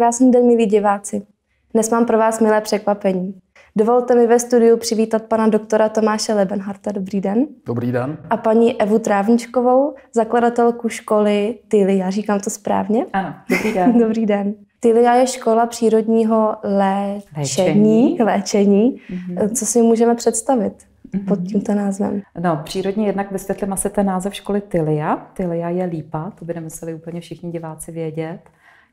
krásný den, milí diváci. Dnes mám pro vás milé překvapení. Dovolte mi ve studiu přivítat pana doktora Tomáše Lebenharta. Dobrý den. Dobrý den. A paní Evu Trávničkovou, zakladatelku školy Tylia. Říkám to správně? Ano, dobrý den. dobrý den. Tylia je škola přírodního léčení. Léčení. léčení. Mm-hmm. Co si můžeme představit? pod mhm. tímto názvem? No, přírodní jednak vysvětlím asi ten název školy Tylia. Tylia je lípa, to by nemuseli úplně všichni diváci vědět.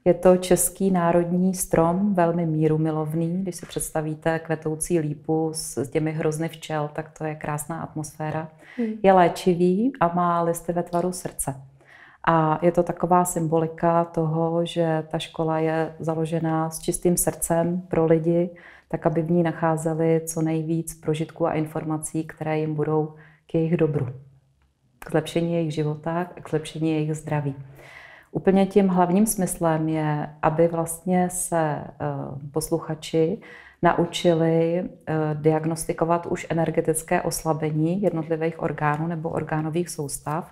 Je to český národní strom, velmi mírumilovný. Když si představíte kvetoucí lípu s těmi hrozny včel, tak to je krásná atmosféra. Hmm. Je léčivý a má listy ve tvaru srdce. A je to taková symbolika toho, že ta škola je založená s čistým srdcem pro lidi, tak aby v ní nacházeli co nejvíc prožitků a informací, které jim budou k jejich dobru, k zlepšení jejich života, k zlepšení jejich zdraví. Úplně tím hlavním smyslem je, aby vlastně se eh, posluchači naučili eh, diagnostikovat už energetické oslabení jednotlivých orgánů nebo orgánových soustav,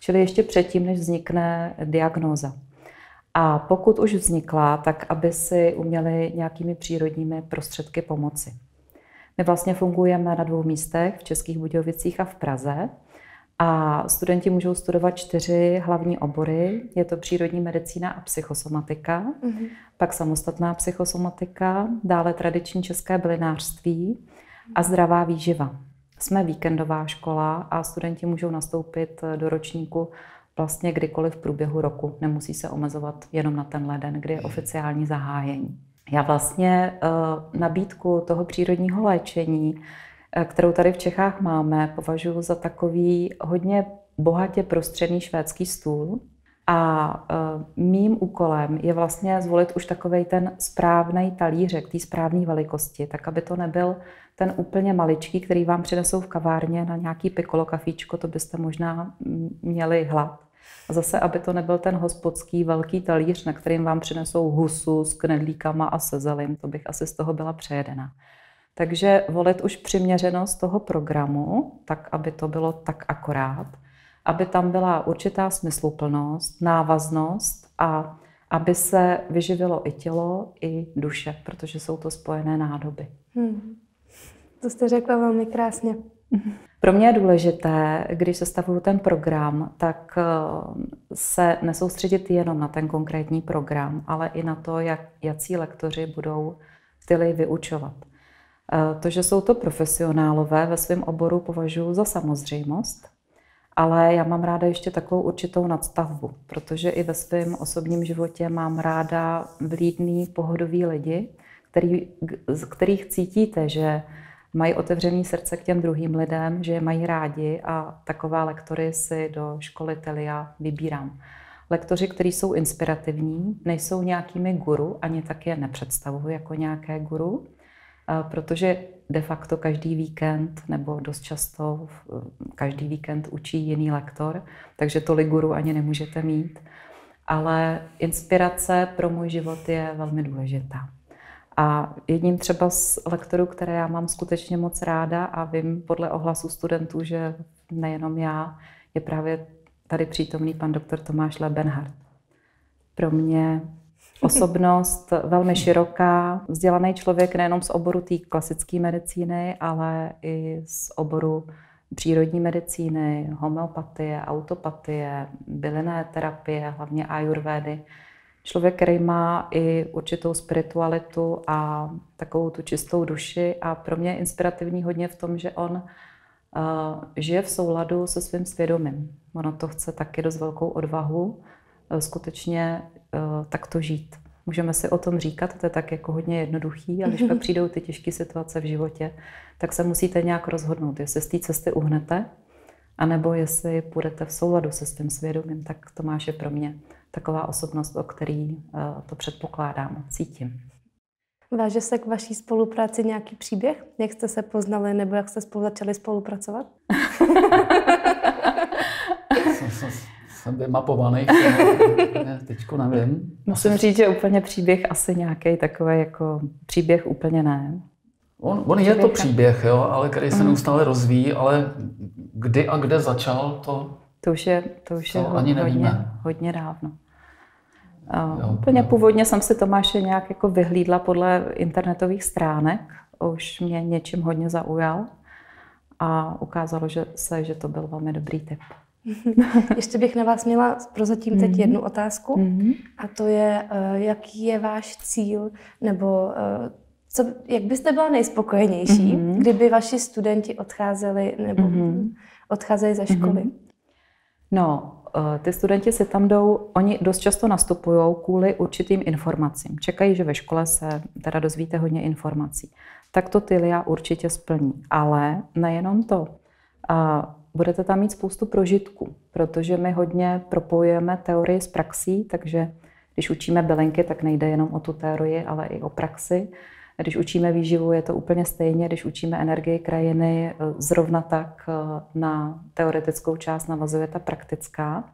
čili ještě předtím, než vznikne diagnóza. A pokud už vznikla, tak aby si uměli nějakými přírodními prostředky pomoci. My vlastně fungujeme na dvou místech, v Českých Budějovicích a v Praze. A studenti můžou studovat čtyři hlavní obory. Je to přírodní medicína a psychosomatika, mm-hmm. pak samostatná psychosomatika, dále tradiční české bylinářství a zdravá výživa. Jsme víkendová škola a studenti můžou nastoupit do ročníku vlastně kdykoliv v průběhu roku. Nemusí se omezovat jenom na ten leden, kdy je oficiální zahájení. Já vlastně uh, nabídku toho přírodního léčení kterou tady v Čechách máme, považuji za takový hodně bohatě prostředný švédský stůl. A eh, mým úkolem je vlastně zvolit už takový ten správný talířek, té správné velikosti, tak aby to nebyl ten úplně maličký, který vám přinesou v kavárně na nějaký pikolo kafíčko, to byste možná měli hlad. A zase, aby to nebyl ten hospodský velký talíř, na kterým vám přinesou husu s knedlíkama a sezelím, to bych asi z toho byla přejedena. Takže volit už přiměřenost toho programu, tak aby to bylo tak akorát, aby tam byla určitá smysluplnost, návaznost a aby se vyživilo i tělo, i duše, protože jsou to spojené nádoby. Hmm. To jste řekla velmi krásně. Pro mě je důležité, když sestavuju ten program, tak eh, se nesoustředit jenom na ten konkrétní program, ale i na to, jak jací lektoři budou styly vyučovat. Eh, to, že jsou to profesionálové ve svém oboru, považuji za samozřejmost, ale já mám ráda ještě takovou určitou nadstavbu, protože i ve svém osobním životě mám ráda vlídný, pohodový lidi, který, z kterých cítíte, že mají otevřený srdce k těm druhým lidem, že je mají rádi a taková lektory si do školy Telia vybírám. Lektoři, kteří jsou inspirativní, nejsou nějakými guru, ani tak je nepředstavuji jako nějaké guru, protože de facto každý víkend nebo dost často každý víkend učí jiný lektor, takže tolik guru ani nemůžete mít. Ale inspirace pro můj život je velmi důležitá. A jedním třeba z lektorů, které já mám skutečně moc ráda a vím podle ohlasu studentů, že nejenom já, je právě tady přítomný pan doktor Tomáš Lebenhardt. Pro mě osobnost velmi široká, vzdělaný člověk nejenom z oboru té klasické medicíny, ale i z oboru přírodní medicíny, homeopatie, autopatie, bylinné terapie, hlavně ayurvédy. Člověk, který má i určitou spiritualitu a takovou tu čistou duši a pro mě je inspirativní hodně v tom, že on uh, žije v souladu se svým svědomím. Ono to chce taky dost velkou odvahu, uh, skutečně Eh, takto žít. Můžeme si o tom říkat, to je tak jako hodně jednoduchý, ale když pak přijdou ty těžké situace v životě, tak se musíte nějak rozhodnout, jestli z té cesty uhnete, anebo jestli půjdete v souladu se svým svědomím, tak Tomáš je pro mě taková osobnost, o který eh, to předpokládám, cítím. Váže se k vaší spolupráci nějaký příběh? Jak jste se poznali nebo jak jste spolu začali spolupracovat? jsem vymapovaný, teďko nevím. Musím říct, že úplně příběh asi nějaký takový jako příběh úplně ne. On, on je to příběh, jo, ale který se mm. neustále rozvíjí, ale kdy a kde začal, to, to už je, to už to je ani hodně, hodně dávno. Jo, úplně jo. původně jsem si Tomáše nějak jako vyhlídla podle internetových stránek. Už mě něčím hodně zaujal a ukázalo že se, že to byl velmi dobrý tip. Ještě bych na vás měla prozatím teď mm-hmm. jednu otázku mm-hmm. a to je, eh, jaký je váš cíl nebo eh, co, jak byste byla nejspokojenější, mm-hmm. kdyby vaši studenti odcházeli nebo mm-hmm. odcházeli ze školy? Mm-hmm. No, eh, ty studenti si tam jdou, oni dost často nastupují kvůli určitým informacím. Čekají, že ve škole se teda dozvíte hodně informací. Tak to Tylia určitě splní. Ale nejenom to. Budete tam mít spoustu prožitků, protože my hodně propojujeme teorii s praxí, takže když učíme bylinky, tak nejde jenom o tu teorii, ale i o praxi. Když učíme výživu, je to úplně stejně. Když učíme energii krajiny, zrovna tak eh, na teoretickou část navazuje ta praktická.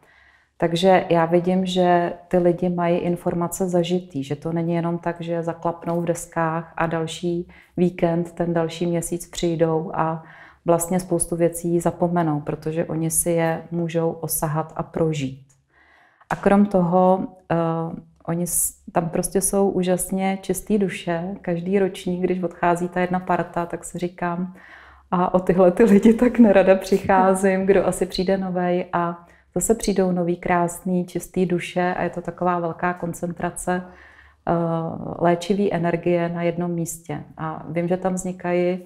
Takže já vidím, že ty lidi mají informace zažitý, že to není jenom tak, že zaklapnou v deskách a další víkend, ten další měsíc přijdou a vlastně spoustu věcí zapomenou, protože oni si je můžou osahat a prožít. A krom toho, uh, oni tam prostě jsou úžasně čistý duše. Každý ročník, když odchází ta jedna parta, tak si říkám, a o tyhle ty lidi tak nerada přicházím, kdo asi přijde novej a zase přijdou nový, krásný, čistý duše a je to taková velká koncentrace uh, léčivý energie na jednom místě. A vím, že tam vznikají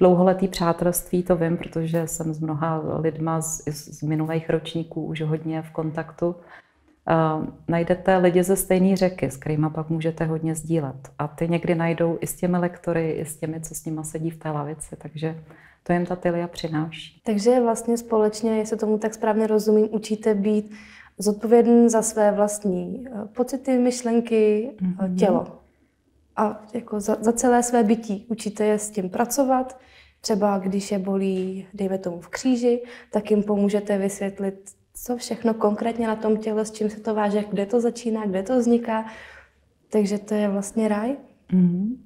dlouholetý přátelství, to vím, protože jsem s mnoha lidma z, z minulých ročníků už hodně v kontaktu. Uh, najdete lidi ze stejné řeky, s kterými pak můžete hodně sdílet. A ty někdy najdou i s těmi lektory, i s těmi, co s nimi sedí v té lavici. Takže to jim ta Tilia přináší. Takže vlastně společně, jestli tomu tak správně rozumím, učíte být zodpovědný za své vlastní eh, pocity, myšlenky, mm-hmm. tělo. A jako za, za celé své bytí učíte je s tím pracovat. Třeba když je bolí, dejme tomu v kříži, tak jim pomůžete vysvětlit, co všechno konkrétně na tom těle, s čím se to váže, kde to začíná, kde to vzniká. Takže to je vlastně ráj. Mm-hmm.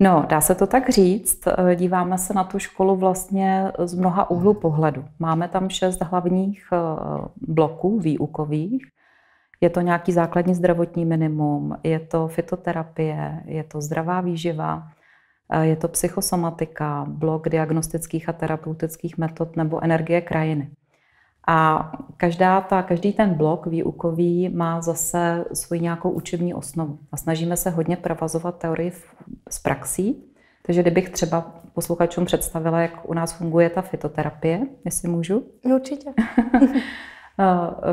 No, dá se to tak říct. Díváme se na tu školu vlastně z mnoha úhlů pohledu. Máme tam šest hlavních eh, bloků výukových. Je to nějaký základní zdravotní minimum, je to fitoterapie, je to zdravá výživa, eh, je to psychosomatika, blok diagnostických a terapeutických metod nebo energie krajiny. A každá ta, každý ten blok výukový má zase svoji nějakou učební osnovu. A snažíme se hodně provazovat teorii z praxí. Takže kdybych třeba posluchačům představila, jak u nás funguje ta fitoterapie, jestli můžu? Určitě.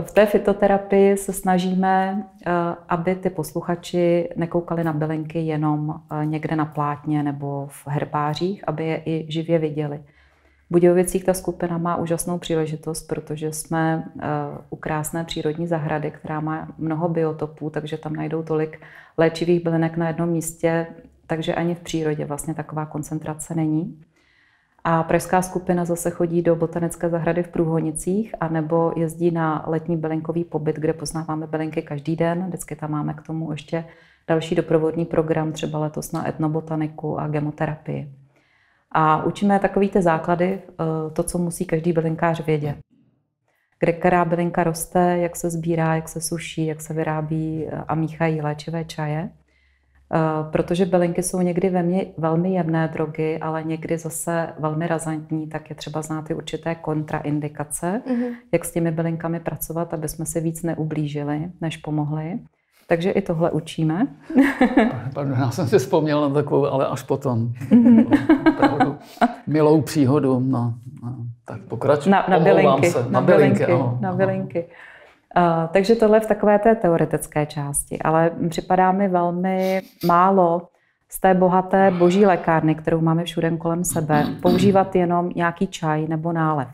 v té fitoterapii se snažíme, eh, aby ty posluchači nekoukali na bylinky jenom eh, někde na plátně nebo v herbářích, aby je i živě viděli. Budějovicích ta skupina má úžasnou příležitost, protože jsme eh, u krásné přírodní zahrady, která má mnoho biotopů, takže tam najdou tolik léčivých bylinek na jednom místě, takže ani v přírodě vlastně taková koncentrace není. A pražská skupina zase chodí do botanické zahrady v Průhonicích a nebo jezdí na letní bylinkový pobyt, kde poznáváme bylinky každý den. Vždycky tam máme k tomu ještě další doprovodný program, třeba letos na etnobotaniku a gemoterapii. A učíme takový ty základy, eh, to, co musí každý bylinkář vědět. Kde která bylinka roste, jak se sbírá, jak se suší, jak se vyrábí eh, a míchají léčivé čaje. Eh, protože bylinky jsou někdy ve mně velmi jemné drogy, ale někdy zase velmi razantní, tak je třeba znát i určité kontraindikace, mm-hmm. jak s těmi bylinkami pracovat, aby jsme si víc neublížili, než pomohli. Takže i tohle učíme. Pardon, já jsem si vzpomněl na takovou, ale až potom. milou příhodu. No, no, tak pokračuj. Na, na bylinky. Se. Na, na bylinky. bylinky ano, na bylinky. Uh, takže tohle je v takové té teoretické části, ale připadá mi velmi málo z té bohaté boží lékárny, kterou máme všude kolem sebe, používat jenom nějaký čaj nebo nálev.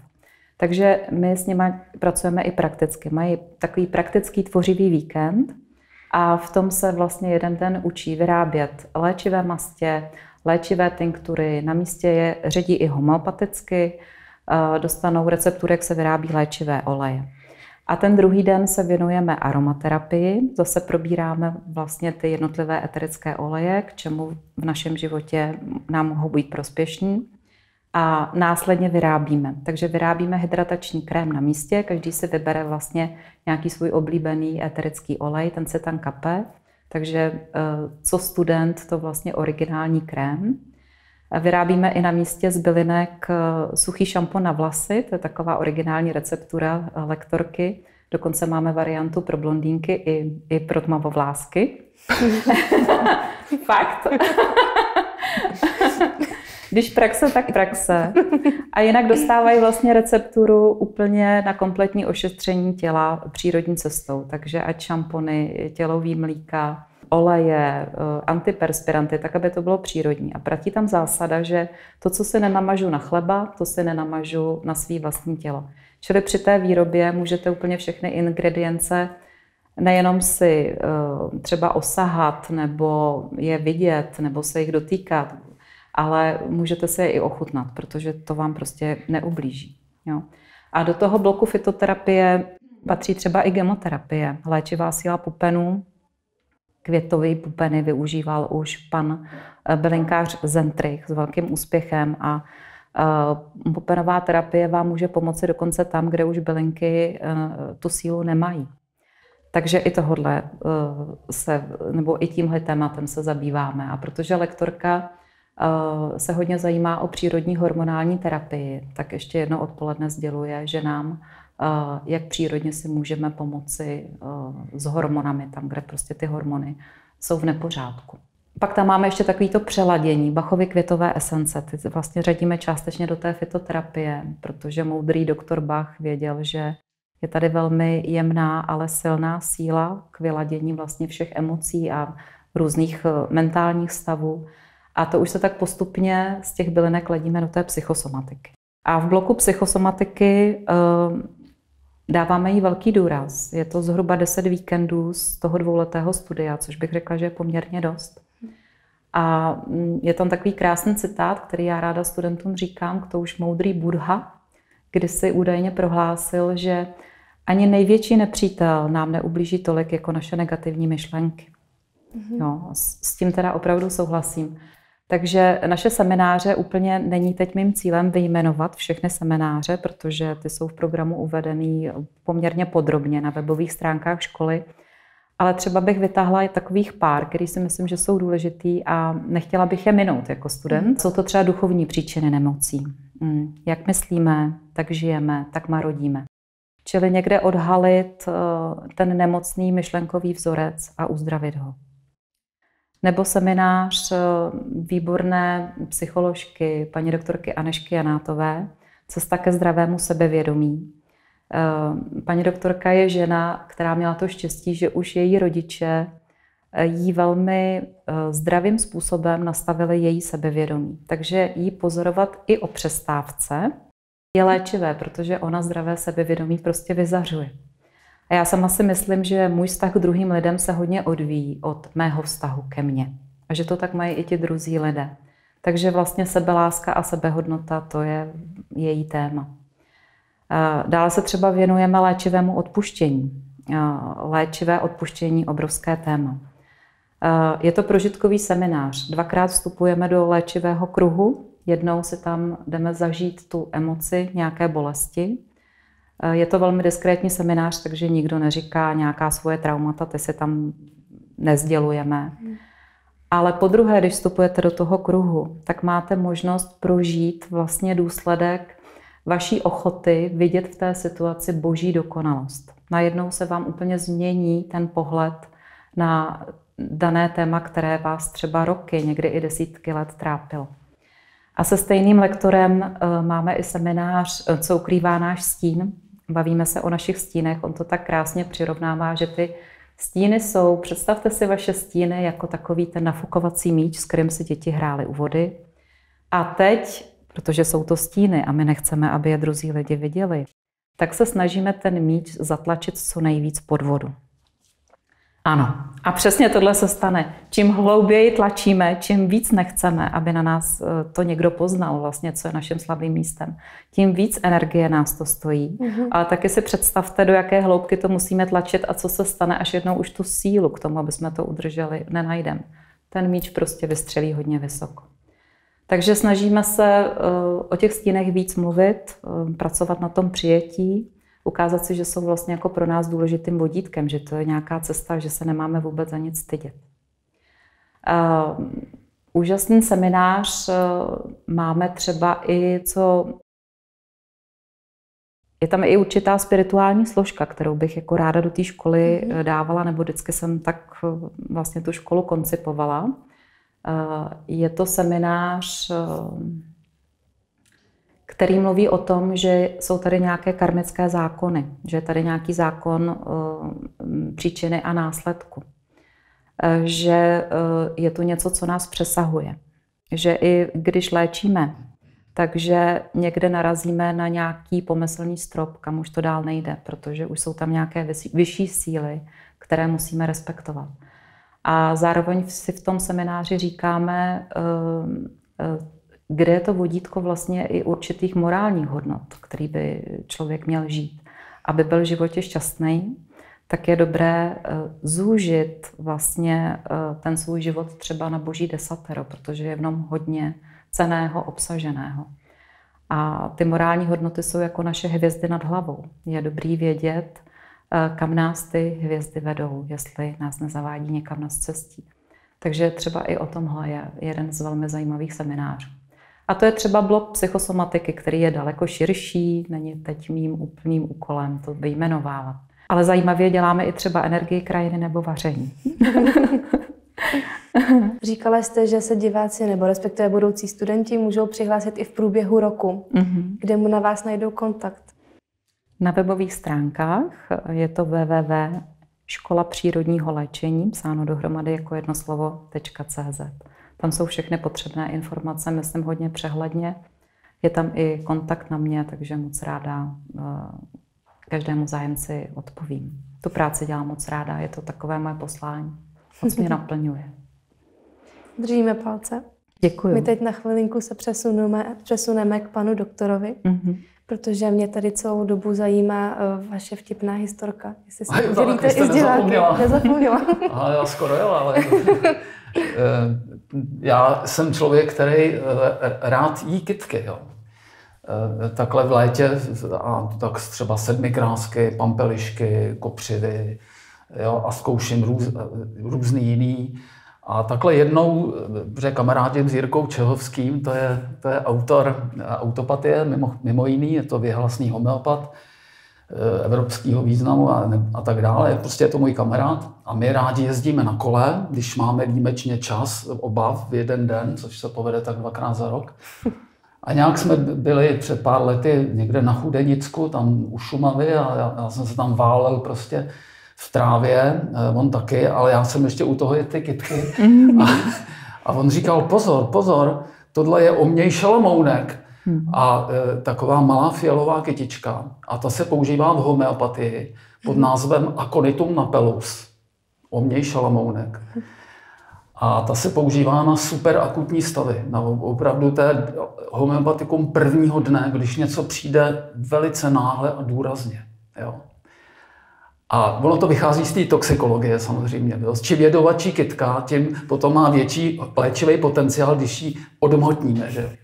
Takže my s nimi pracujeme i prakticky. Mají takový praktický tvořivý víkend, a v tom se vlastně jeden den učí vyrábět léčivé mastě, léčivé tinktury, na místě je ředí i homeopaticky, eh, dostanou receptury, jak se vyrábí léčivé oleje. A ten druhý den se věnujeme aromaterapii, zase probíráme vlastně ty jednotlivé eterické oleje, k čemu v našem životě nám mohou být prospěšní. a následně vyrábíme. Takže vyrábíme hydratační krém na místě, každý si vybere vlastně nějaký svůj oblíbený eterický olej, ten se tam kape. Takže eh, co student, to vlastně originální krém. Vyrábíme i na místě z bylinek eh, suchý šampon na vlasy, to je taková originální receptura eh, lektorky. Dokonce máme variantu pro blondýnky i, i pro tmavovlásky. Fakt. Když praxe, tak praxe. A jinak dostávají vlastně recepturu úplně na kompletní ošetření těla přírodní cestou. Takže ať šampony, tělový mlíka, oleje, eh, antiperspiranty, tak aby to bylo přírodní. A platí tam zásada, že to, co si nenamažu na chleba, to si nenamažu na svý vlastní tělo. Čili při té výrobě můžete úplně všechny ingredience nejenom si eh, třeba osahat, nebo je vidět, nebo se jich dotýkat, ale můžete se je i ochutnat, protože to vám prostě neublíží. Jo. A do toho bloku fitoterapie patří třeba i gemoterapie, léčivá síla pupenů. Květový pupeny využíval už pan eh, bylinkář Zentrich s velkým úspěchem a eh, pupenová terapie vám může pomoci dokonce tam, kde už bylinky eh, tu sílu nemají. Takže i tohle se, nebo i tímhle tématem se zabýváme. A protože lektorka se hodně zajímá o přírodní hormonální terapii, tak ještě jedno odpoledne sděluje ženám, eh, jak přírodně si můžeme pomoci s hormonami, tam, kde prostě ty hormony jsou v nepořádku. Pak tam máme ještě takovýto přeladění, Bachovy květové esence. Ty vlastně řadíme částečně do té fitoterapie, protože moudrý doktor Bach věděl, že je tady velmi jemná, ale silná síla k vyladění vlastně všech emocí a různých mentálních stavů. A to už se tak postupně z těch bylinek ledíme do té psychosomatiky. A v bloku psychosomatiky uh, dáváme jí velký důraz. Je to zhruba 10 víkendů z toho dvouletého studia, což bych řekla, že je poměrně dost. A mm, je tam takový krásný citát, který já ráda studentům říkám, to už moudrý Buddha, kdy si údajně prohlásil, že ani největší nepřítel nám neublíží tolik jako naše negativní myšlenky. Mm-hmm. Jo, s tím teda opravdu souhlasím. Takže naše semináře úplně není teď mým cílem vyjmenovat všechny semináře, protože ty jsou v programu uvedený poměrně podrobně na webových stránkách školy. Ale třeba bych vytáhla i takových pár, který si myslím, že jsou důležitý a nechtěla bych je minout jako student. Jsou to třeba duchovní příčiny nemocí. Hmm. Jak myslíme, tak žijeme, tak marodíme. Čili někde odhalit eh, ten nemocný myšlenkový vzorec a uzdravit ho nebo seminář eh, výborné psycholožky paní doktorky Anešky Janátové, Cesta ke zdravému sebevědomí. Eh, paní doktorka je žena, která měla to štěstí, že už její rodiče eh, jí velmi zdravým způsobem nastavili její sebevědomí. Takže jí pozorovat i o přestávce je léčivé, protože ona zdravé sebevědomí prostě vyzařuje. A já sama si myslím, že můj vztah k druhým lidem se hodně odvíjí od mého vztahu ke mně. A že to tak mají i ti druzí lidé. Takže vlastně sebeláska a sebehodnota, to je její téma. Dále se třeba věnujeme léčivému odpuštění. Léčivé odpuštění, obrovské téma. Je to prožitkový seminář. Dvakrát vstupujeme do léčivého kruhu. Jednou si tam jdeme zažít tu emoci nějaké bolesti, je to velmi diskrétní seminář, takže nikdo neříká nějaká svoje traumata, ty se tam nezdělujeme. Ale po druhé, když vstupujete do toho kruhu, tak máte možnost prožít vlastně důsledek vaší ochoty vidět v té situaci boží dokonalost. Najednou se vám úplně změní ten pohled na dané téma, které vás třeba roky, někdy i desítky let trápilo. A se stejným lektorem eh, máme i seminář eh, Co ukrývá náš stín, bavíme se o našich stínech, on to tak krásně přirovnává, že ty stíny jsou, představte si vaše stíny jako takový ten nafukovací míč, s kterým si děti hrály u vody. A teď, protože jsou to stíny a my nechceme, aby je druzí lidi viděli, tak se snažíme ten míč zatlačit co nejvíc pod vodu. Ano. A přesně tohle se stane. Čím hlouběji tlačíme, čím víc nechceme, aby na nás eh, to někdo poznal, vlastně, co je naším slabým místem, tím víc energie nás to stojí. Mm-hmm. Ale taky si představte, do jaké hloubky to musíme tlačit a co se stane, až jednou už tu sílu k tomu, aby jsme to udrželi, nenajdeme. Ten míč prostě vystřelí hodně vysoko. Takže snažíme se o těch stínech víc mluvit, pracovat na tom přijetí, ukázat si, že jsou vlastně jako pro nás důležitým vodítkem, že to je nějaká cesta, že se nemáme vůbec za nic stydět. Úžasný seminář máme třeba i co je tam i určitá spirituální složka, kterou bych jako ráda do té školy mm-hmm. dávala, nebo vždycky jsem tak vlastně tu školu koncipovala. Je to seminář, který mluví o tom, že jsou tady nějaké karmické zákony, že je tady nějaký zákon příčiny a následku, že je to něco, co nás přesahuje, že i když léčíme takže někde narazíme na nějaký pomyslný strop, kam už to dál nejde, protože už jsou tam nějaké vyšší síly, které musíme respektovat. A zároveň si v tom semináři říkáme, eh, eh, kde je to vodítko vlastně i určitých morálních hodnot, který by člověk měl žít. Aby byl v životě šťastný, tak je dobré eh, zúžit vlastně ten svůj život třeba na boží desatero, protože je v něm hodně ceného, obsaženého. A ty morální hodnoty jsou jako naše hvězdy nad hlavou. Je dobrý vědět, eh, kam nás ty hvězdy vedou, jestli nás nezavádí někam na cestí. Takže třeba i o tomhle je jeden z velmi zajímavých seminářů. A to je třeba blok psychosomatiky, který je daleko širší, není teď mým úplným úkolem to vyjmenovávat. Ale zajímavě děláme i třeba energii krajiny nebo vaření. Říkala jste, že se diváci nebo respektive budoucí studenti můžou přihlásit i v průběhu roku. Mm-hmm. Kde mu na vás najdou kontakt? Na webových stránkách je to www škola přírodního léčení, psáno dohromady jako jedno slovo .cz. Tam jsou všechny potřebné informace, myslím hodně přehledně. Je tam i kontakt na mě, takže moc ráda eh, každému zájemci odpovím. Tu práci dělám moc ráda, je to takové moje poslání. Moc mě naplňuje. Držíme palce. Děkuji. My teď na chvilinku se přesuneme, přesuneme k panu doktorovi, mm-hmm. protože mě tady celou dobu zajímá uh, vaše vtipná historka. Jestli si podělíte i Nezapomněla. nezapomněla. Aha, já skoro jo, ale... Eh, já jsem člověk, který eh, rád jí kitky. Jo. Takhle v létě, a tak třeba sedmikrásky, pampelišky, kopřivy, jo, a zkouším růz, různý jiný a takhle jednou, že kamarádím s Jirkou Čehovským, to je, to je autor autopatie, mimo, mimo jiný, je to vyhlasný homeopat eh, evropského významu a, a tak dále. Prostě je to můj kamarád a my rádi jezdíme na kole, když máme výjimečně čas, obav v jeden den, což se povede tak dvakrát za rok. A nějak jsme byli před pár lety někde na Chudenicku, tam u Šumavy a já, já jsem se tam válel prostě v trávě, eh, on taky, ale já jsem ještě u toho je ty kytky. Mhm. A, a on říkal, pozor, pozor, tohle je oměj šalomounek mhm. a e, taková malá fialová kytička. A ta se používá v homeopatii pod názvem Aconitum napellus. Oměj šalamounek. A ta se používá na super akutní stavy, na opravdu té homeopatikum prvního dne, když něco přijde velice náhle a důrazně. Jo. A ono to vychází z té toxikologie samozřejmě. Čím je dovačí kytka, tím potom má větší léčivý potenciál, když ji odmotníme. Že?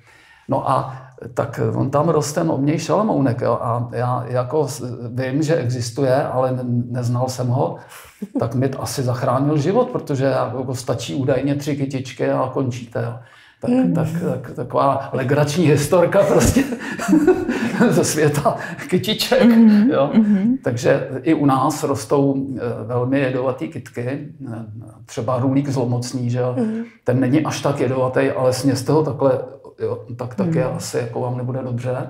No a tak on tam roste obněj šalamounek. Jo? A já jako vím, že existuje, ale neznal jsem ho, tak mi asi zachránil život, protože jako stačí údajně tři kytičky a končíte. Jo? tak, mm. tak, tak, taková legrační historka prostě ze světa kytiček. Mm. Jo. Mm. Takže i u nás rostou eh, velmi jedovatý kytky, eh, třeba růlík zlomocný, že mm. ten není až tak jedovatý, ale sněste ho takhle, jo, tak taky mm. asi jako vám nebude dobře.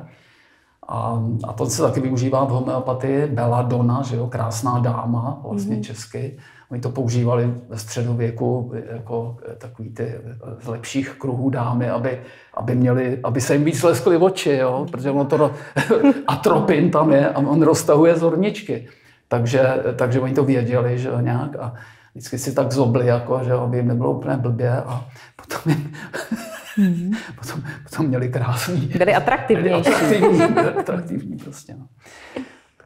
A, a to se taky využívá v homeopatii, Belladonna, že jo, krásná dáma, vlastně mm. česky. Oni to používali ve středověku jako takový ty z lepších kruhů dámy, aby, aby, měli, aby se jim víc leskly oči, jo? protože ono to atropin tam je a on roztahuje zorničky. Takže, takže oni to věděli, že nějak a vždycky si tak zobli, jako, že aby jim nebylo úplně blbě a potom jim, mm-hmm. potom, potom měli krásný. Byli atraktivnější. Atraktivní, atraktivní prostě. No.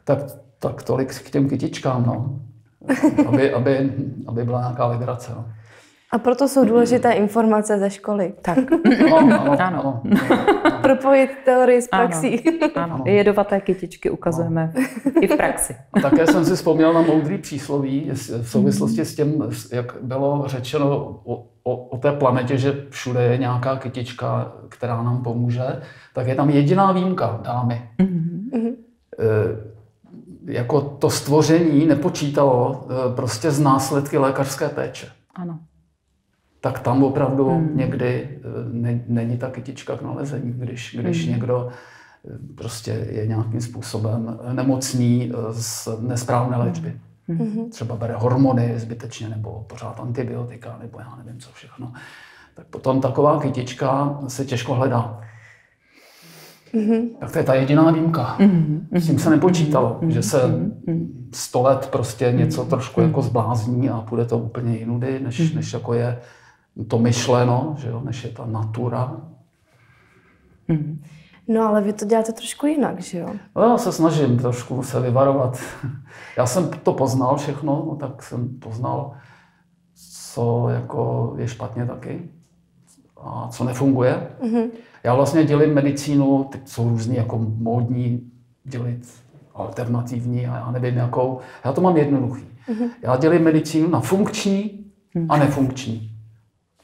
Tak, tak tolik k těm kytičkám. No aby, aby, aby byla nějaká legrace. No. A proto jsou důležité informace ze školy. Tak. No, ano, ano. Propojit teorii s praxí. Ano, ano. jedovaté kytičky ukazujeme no. i v praxi. A také jsem si vzpomněl na moudrý přísloví v souvislosti s tím, jak bylo řečeno o, o, o té planetě, že všude je nějaká kytička, která nám pomůže, tak je tam jediná výjimka, dámy. Mm-hmm. E, jako to stvoření nepočítalo e, prostě z následky lékařské péče. Ano tak tam opravdu hmm. někdy eh, ne, není ta kytička k nalezení, když, když hmm. někdo prostě je nějakým způsobem nemocný z nesprávné léčby. Hmm. hmm. Třeba bere hormony zbytečně nebo pořád antibiotika nebo já nevím co všechno. Tak potom taková kytička se těžko hledá. Mm-hmm. Tak to je ta jediná výjimka. Mm-hmm. S tím se nepočítalo, mm-hmm. že se sto let prostě něco trošku jako zblázní a půjde to úplně jinudy, než, mm-hmm. než jako je to myšleno, že jo, než je ta natura. Hmm. No ale vy to děláte trošku jinak, že jo? No, já se snažím trošku se vyvarovat. Já jsem to poznal všechno, no, tak jsem poznal, co jako je špatně taky a co nefunguje. Mm-hmm. Já vlastně dělím medicínu, ty jsou různý jako módní, dělit alternativní a já nevím jakou. Já to mám jednoduchý. Mm-hmm. Já dělím medicínu na funkční a nefunkční.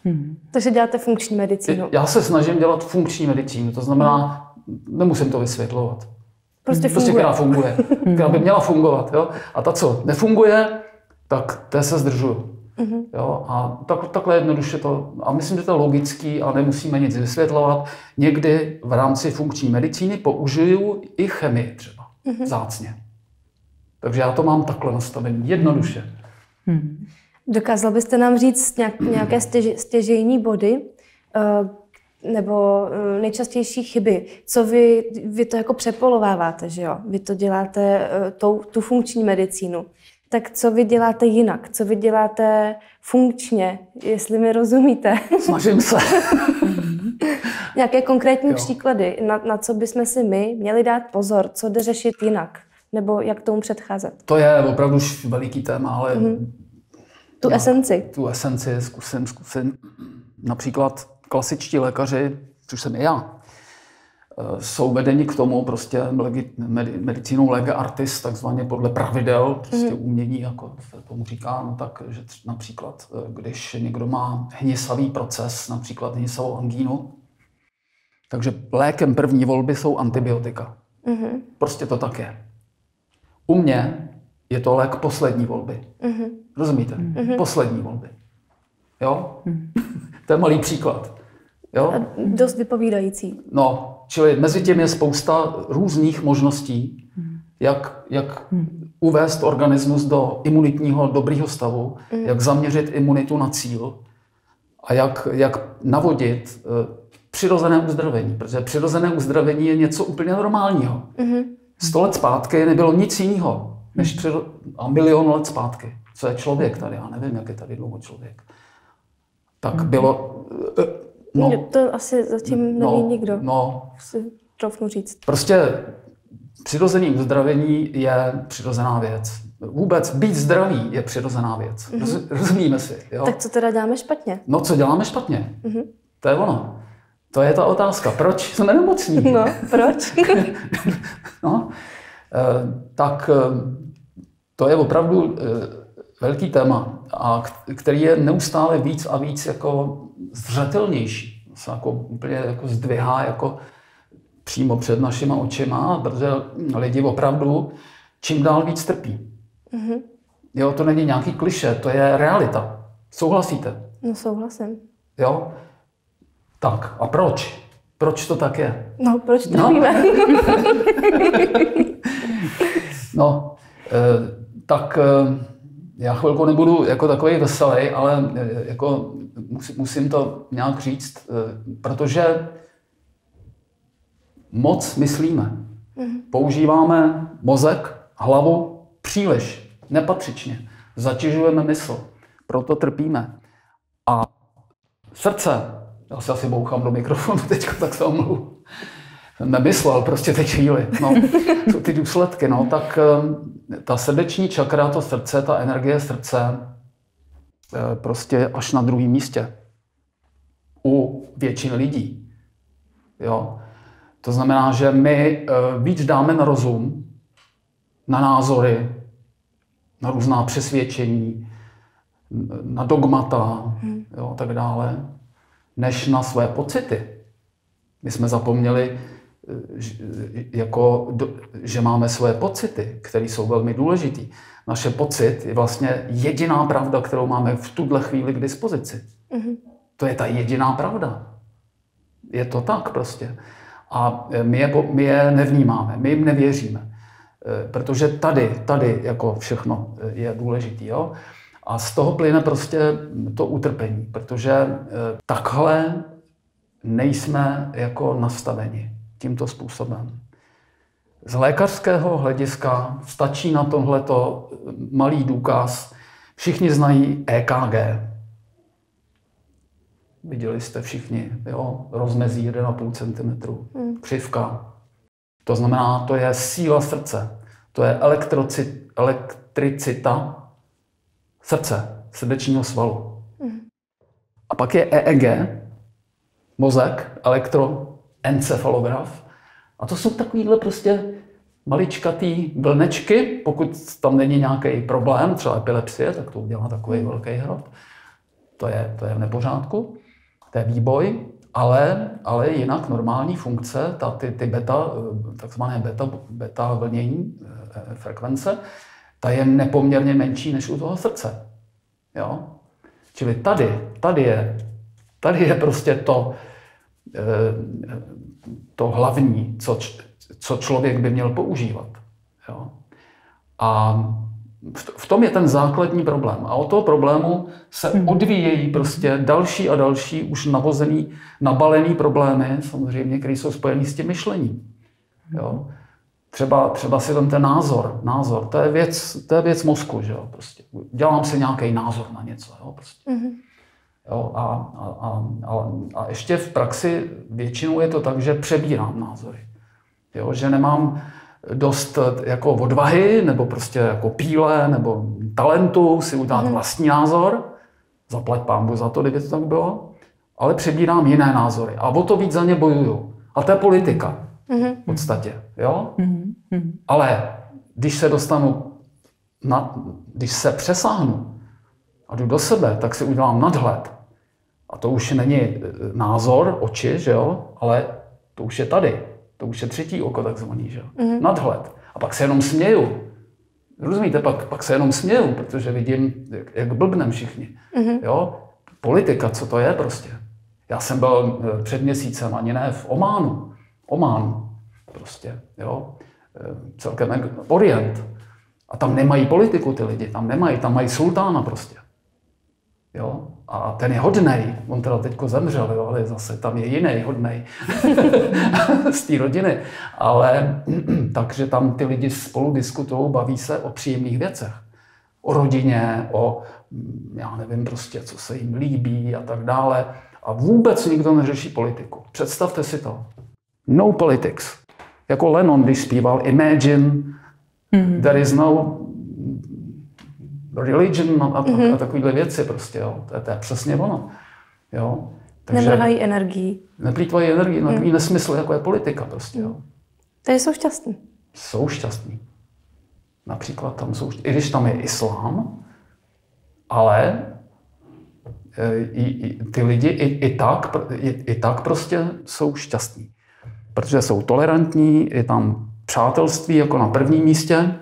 Hmm. Takže děláte funkční medicínu? Já se snažím dělat funkční medicínu, to znamená, hmm. Nemusím to vysvětlovat. Prostě, prostě funguje. která funguje, která by měla fungovat. Jo? A ta, co nefunguje, tak té se zdržuju. Mm-hmm. Jo? A tak, takhle jednoduše to, a myslím, že to je logický a nemusíme nic vysvětlovat. Někdy v rámci funkční medicíny použiju i chemii třeba, mm-hmm. zácně. Takže já to mám takhle nastavené, jednoduše. Mm-hmm. Dokázal byste nám říct nějaké stěžejní body eh, nebo eh, nejčastější chyby? Co vy, vy to jako přepolováváte, že jo? Vy to děláte eh, tou, tu funkční medicínu. Tak co vy děláte jinak? Co vy děláte funkčně, jestli mi rozumíte? Snažím se. Nějaké konkrétní jo. příklady, na, na co bychom si my měli dát pozor, co jde řešit jinak? Nebo jak tomu předcházet? To je opravdu veliký téma, ale mm-hmm tu esenci. Tu esenci zkusím, zkusím. Například klasičtí lékaři, což jsem i já, eh, jsou vedeni k tomu prostě medicínou lege artis, takzvaně podle pravidel, prostě mm. umění, jako se tomu říká, no tak, že například, eh, když někdo má hnisavý proces, například hnisavou angínu, takže lékem první volby jsou antibiotika. Mm-hmm. Prostě to tak je. U mě je to lék poslední volby. Mm-hmm. Rozumíte? Mm-hmm. Poslední volby. Jo? Mm-hmm. to je malý příklad. Jo? A dost vypovídající. No, čili mezi tím je spousta různých možností, mm. jak, jak mm. uvést organismus do imunitního dobrého stavu, mm. jak zaměřit imunitu na cíl a jak, jak navodit uh, přirozené uzdravení, protože přirozené uzdravení je něco úplně normálního. Mm-hmm. Sto let zpátky nebylo nic jiného, než přiro... a milion let zpátky co je člověk tady, já nevím, jak je tady dlouho člověk, tak mhm. bylo... Eh, no, to asi zatím no, neví nikdo. No, si trofnu říct. Prostě přirozený uzdravení je přirozená věc. Vůbec být zdravý je přirozená věc. Mm-hmm. Rozumíme si. Jo? Tak co teda děláme špatně? No, co děláme špatně? Mm-hmm. To je ono. To je ta otázka. Proč jsme nemocní? No, proč? no, eh, tak eh, to je opravdu velký téma, a který je neustále víc a víc jako zřetelnější. Se jako úplně jako zdvihá jako přímo před našima očima, protože lidi opravdu čím dál víc trpí. Mm-hmm. Jo, to není nějaký kliše, to je realita. Souhlasíte? No souhlasím. Jo? Tak, a proč? Proč to tak je? No, proč to no. no, eh, tak eh, já chvilku nebudu jako takový veselý, ale eh, jako musím, musím to nějak říct, eh, protože moc myslíme. Mhm. Používáme mozek, hlavu příliš, nepatřičně. Zatěžujeme mysl, proto trpíme. A srdce, já si asi bouchám do mikrofonu teď, tak se omluvu nemyslel prostě teď chvíli. No, jsou ty důsledky, no, tak eh, ta srdeční čakra, to srdce, ta energie srdce prostě až na druhém místě u většiny lidí. Jo? To znamená, že my eh, víc dáme na rozum, na názory, na různá přesvědčení, na dogmata hmm. jo, tak dále, než na své pocity. My jsme zapomněli, jako, že máme své pocity, které jsou velmi důležité. Naše pocit je vlastně jediná pravda, kterou máme v tuhle chvíli k dispozici. Mm-hmm. To je ta jediná pravda. Je to tak prostě. A my je, my je nevnímáme, my jim nevěříme. E, protože tady, tady jako všechno je důležité. Jo? A z toho plyne prostě to utrpení, protože e, takhle nejsme jako nastaveni tímto způsobem. Z lékařského hlediska stačí na tohleto malý důkaz. Všichni znají EKG. Viděli jste všichni, jo? rozmezí 1,5 cm, hmm. křivka. To znamená, to je síla srdce. To je elektricita srdce, srdečního svalu. Hmm. A pak je EEG, mozek, elektroencefalograf. A to jsou takovýhle prostě maličkatý vlnečky, pokud tam není nějaký problém, třeba epilepsie, tak to udělá takový hmm. velký hrot. To je, to je v nepořádku, to je výboj, ale, ale jinak normální funkce, ta, ty, ty beta, takzvané beta, beta vlnění, eh, frekvence, ta je nepoměrně menší než u toho srdce. Jo? Čili tady, tady je, tady je prostě to, eh, to hlavní, co, co člověk by měl používat. Jo? A v tom je ten základní problém. A od toho problému se hmm. odvíjejí prostě další a další už navozený, nabalený problémy, samozřejmě, které jsou spojené s tím myšlením. Jo? Třeba, třeba si tam ten názor. Názor, to je věc, to je věc mozku, že jo? Prostě. Dělám si nějaký názor na něco. Jo? Prostě. Mm-hmm. Jo? A, a, a, a ještě v praxi většinou je to tak, že přebírám názory. Jo? Že nemám dost jako odvahy, nebo prostě jako píle, nebo talentu si udělat mm. vlastní názor. Zaplať pámbu za to, kdyby to tak bylo. Ale přebírám jiné názory. A o to víc za ně bojuju. A to je politika. Mm. V podstatě. Jo? Mm. Ale když se dostanu, na, když se přesáhnu a jdu do sebe, tak si udělám nadhled. A to už není e, názor, oči, že jo? ale to už je tady. To už je třetí oko takzvaný, že? Mm-hmm. Nadhled. A pak se jenom směju. Rozumíte? Pak, pak se jenom směju, protože vidím, jak, jak blbnem všichni. Mm-hmm. Jo? Politika, co to je prostě. Já jsem byl eh, před měsícem, ani ne v Ománu. Omán prostě, jo. Eh, celkem Orient. A tam nemají politiku ty lidi, tam nemají, tam mají sultána prostě. Jo? A ten je hodnej, on teda teďko zemřel, jo, ale zase tam je jiný hodnej z té rodiny. Ale takže tam ty lidi spolu diskutují, baví se o příjemných věcech. O rodině, o, já nevím prostě, co se jim líbí a tak dále. A vůbec nikdo neřeší politiku. Představte si to. No politics. Jako Lennon, když zpíval Imagine, mm-hmm. there is no religion a, a, mm-hmm. a takovéhle věci prostě, jo. To, je, to je přesně ono. Jo. Takže Nemrhají energii. Neplýtvají energii na takový mm. nesmysl, jako je politika prostě, jo. To jsou šťastní. Jsou šťastní. Například tam jsou, i když tam je islám, ale e, i, i, ty lidi i, i, tak, i, i tak prostě jsou šťastní. Protože jsou tolerantní, je tam přátelství jako na prvním místě,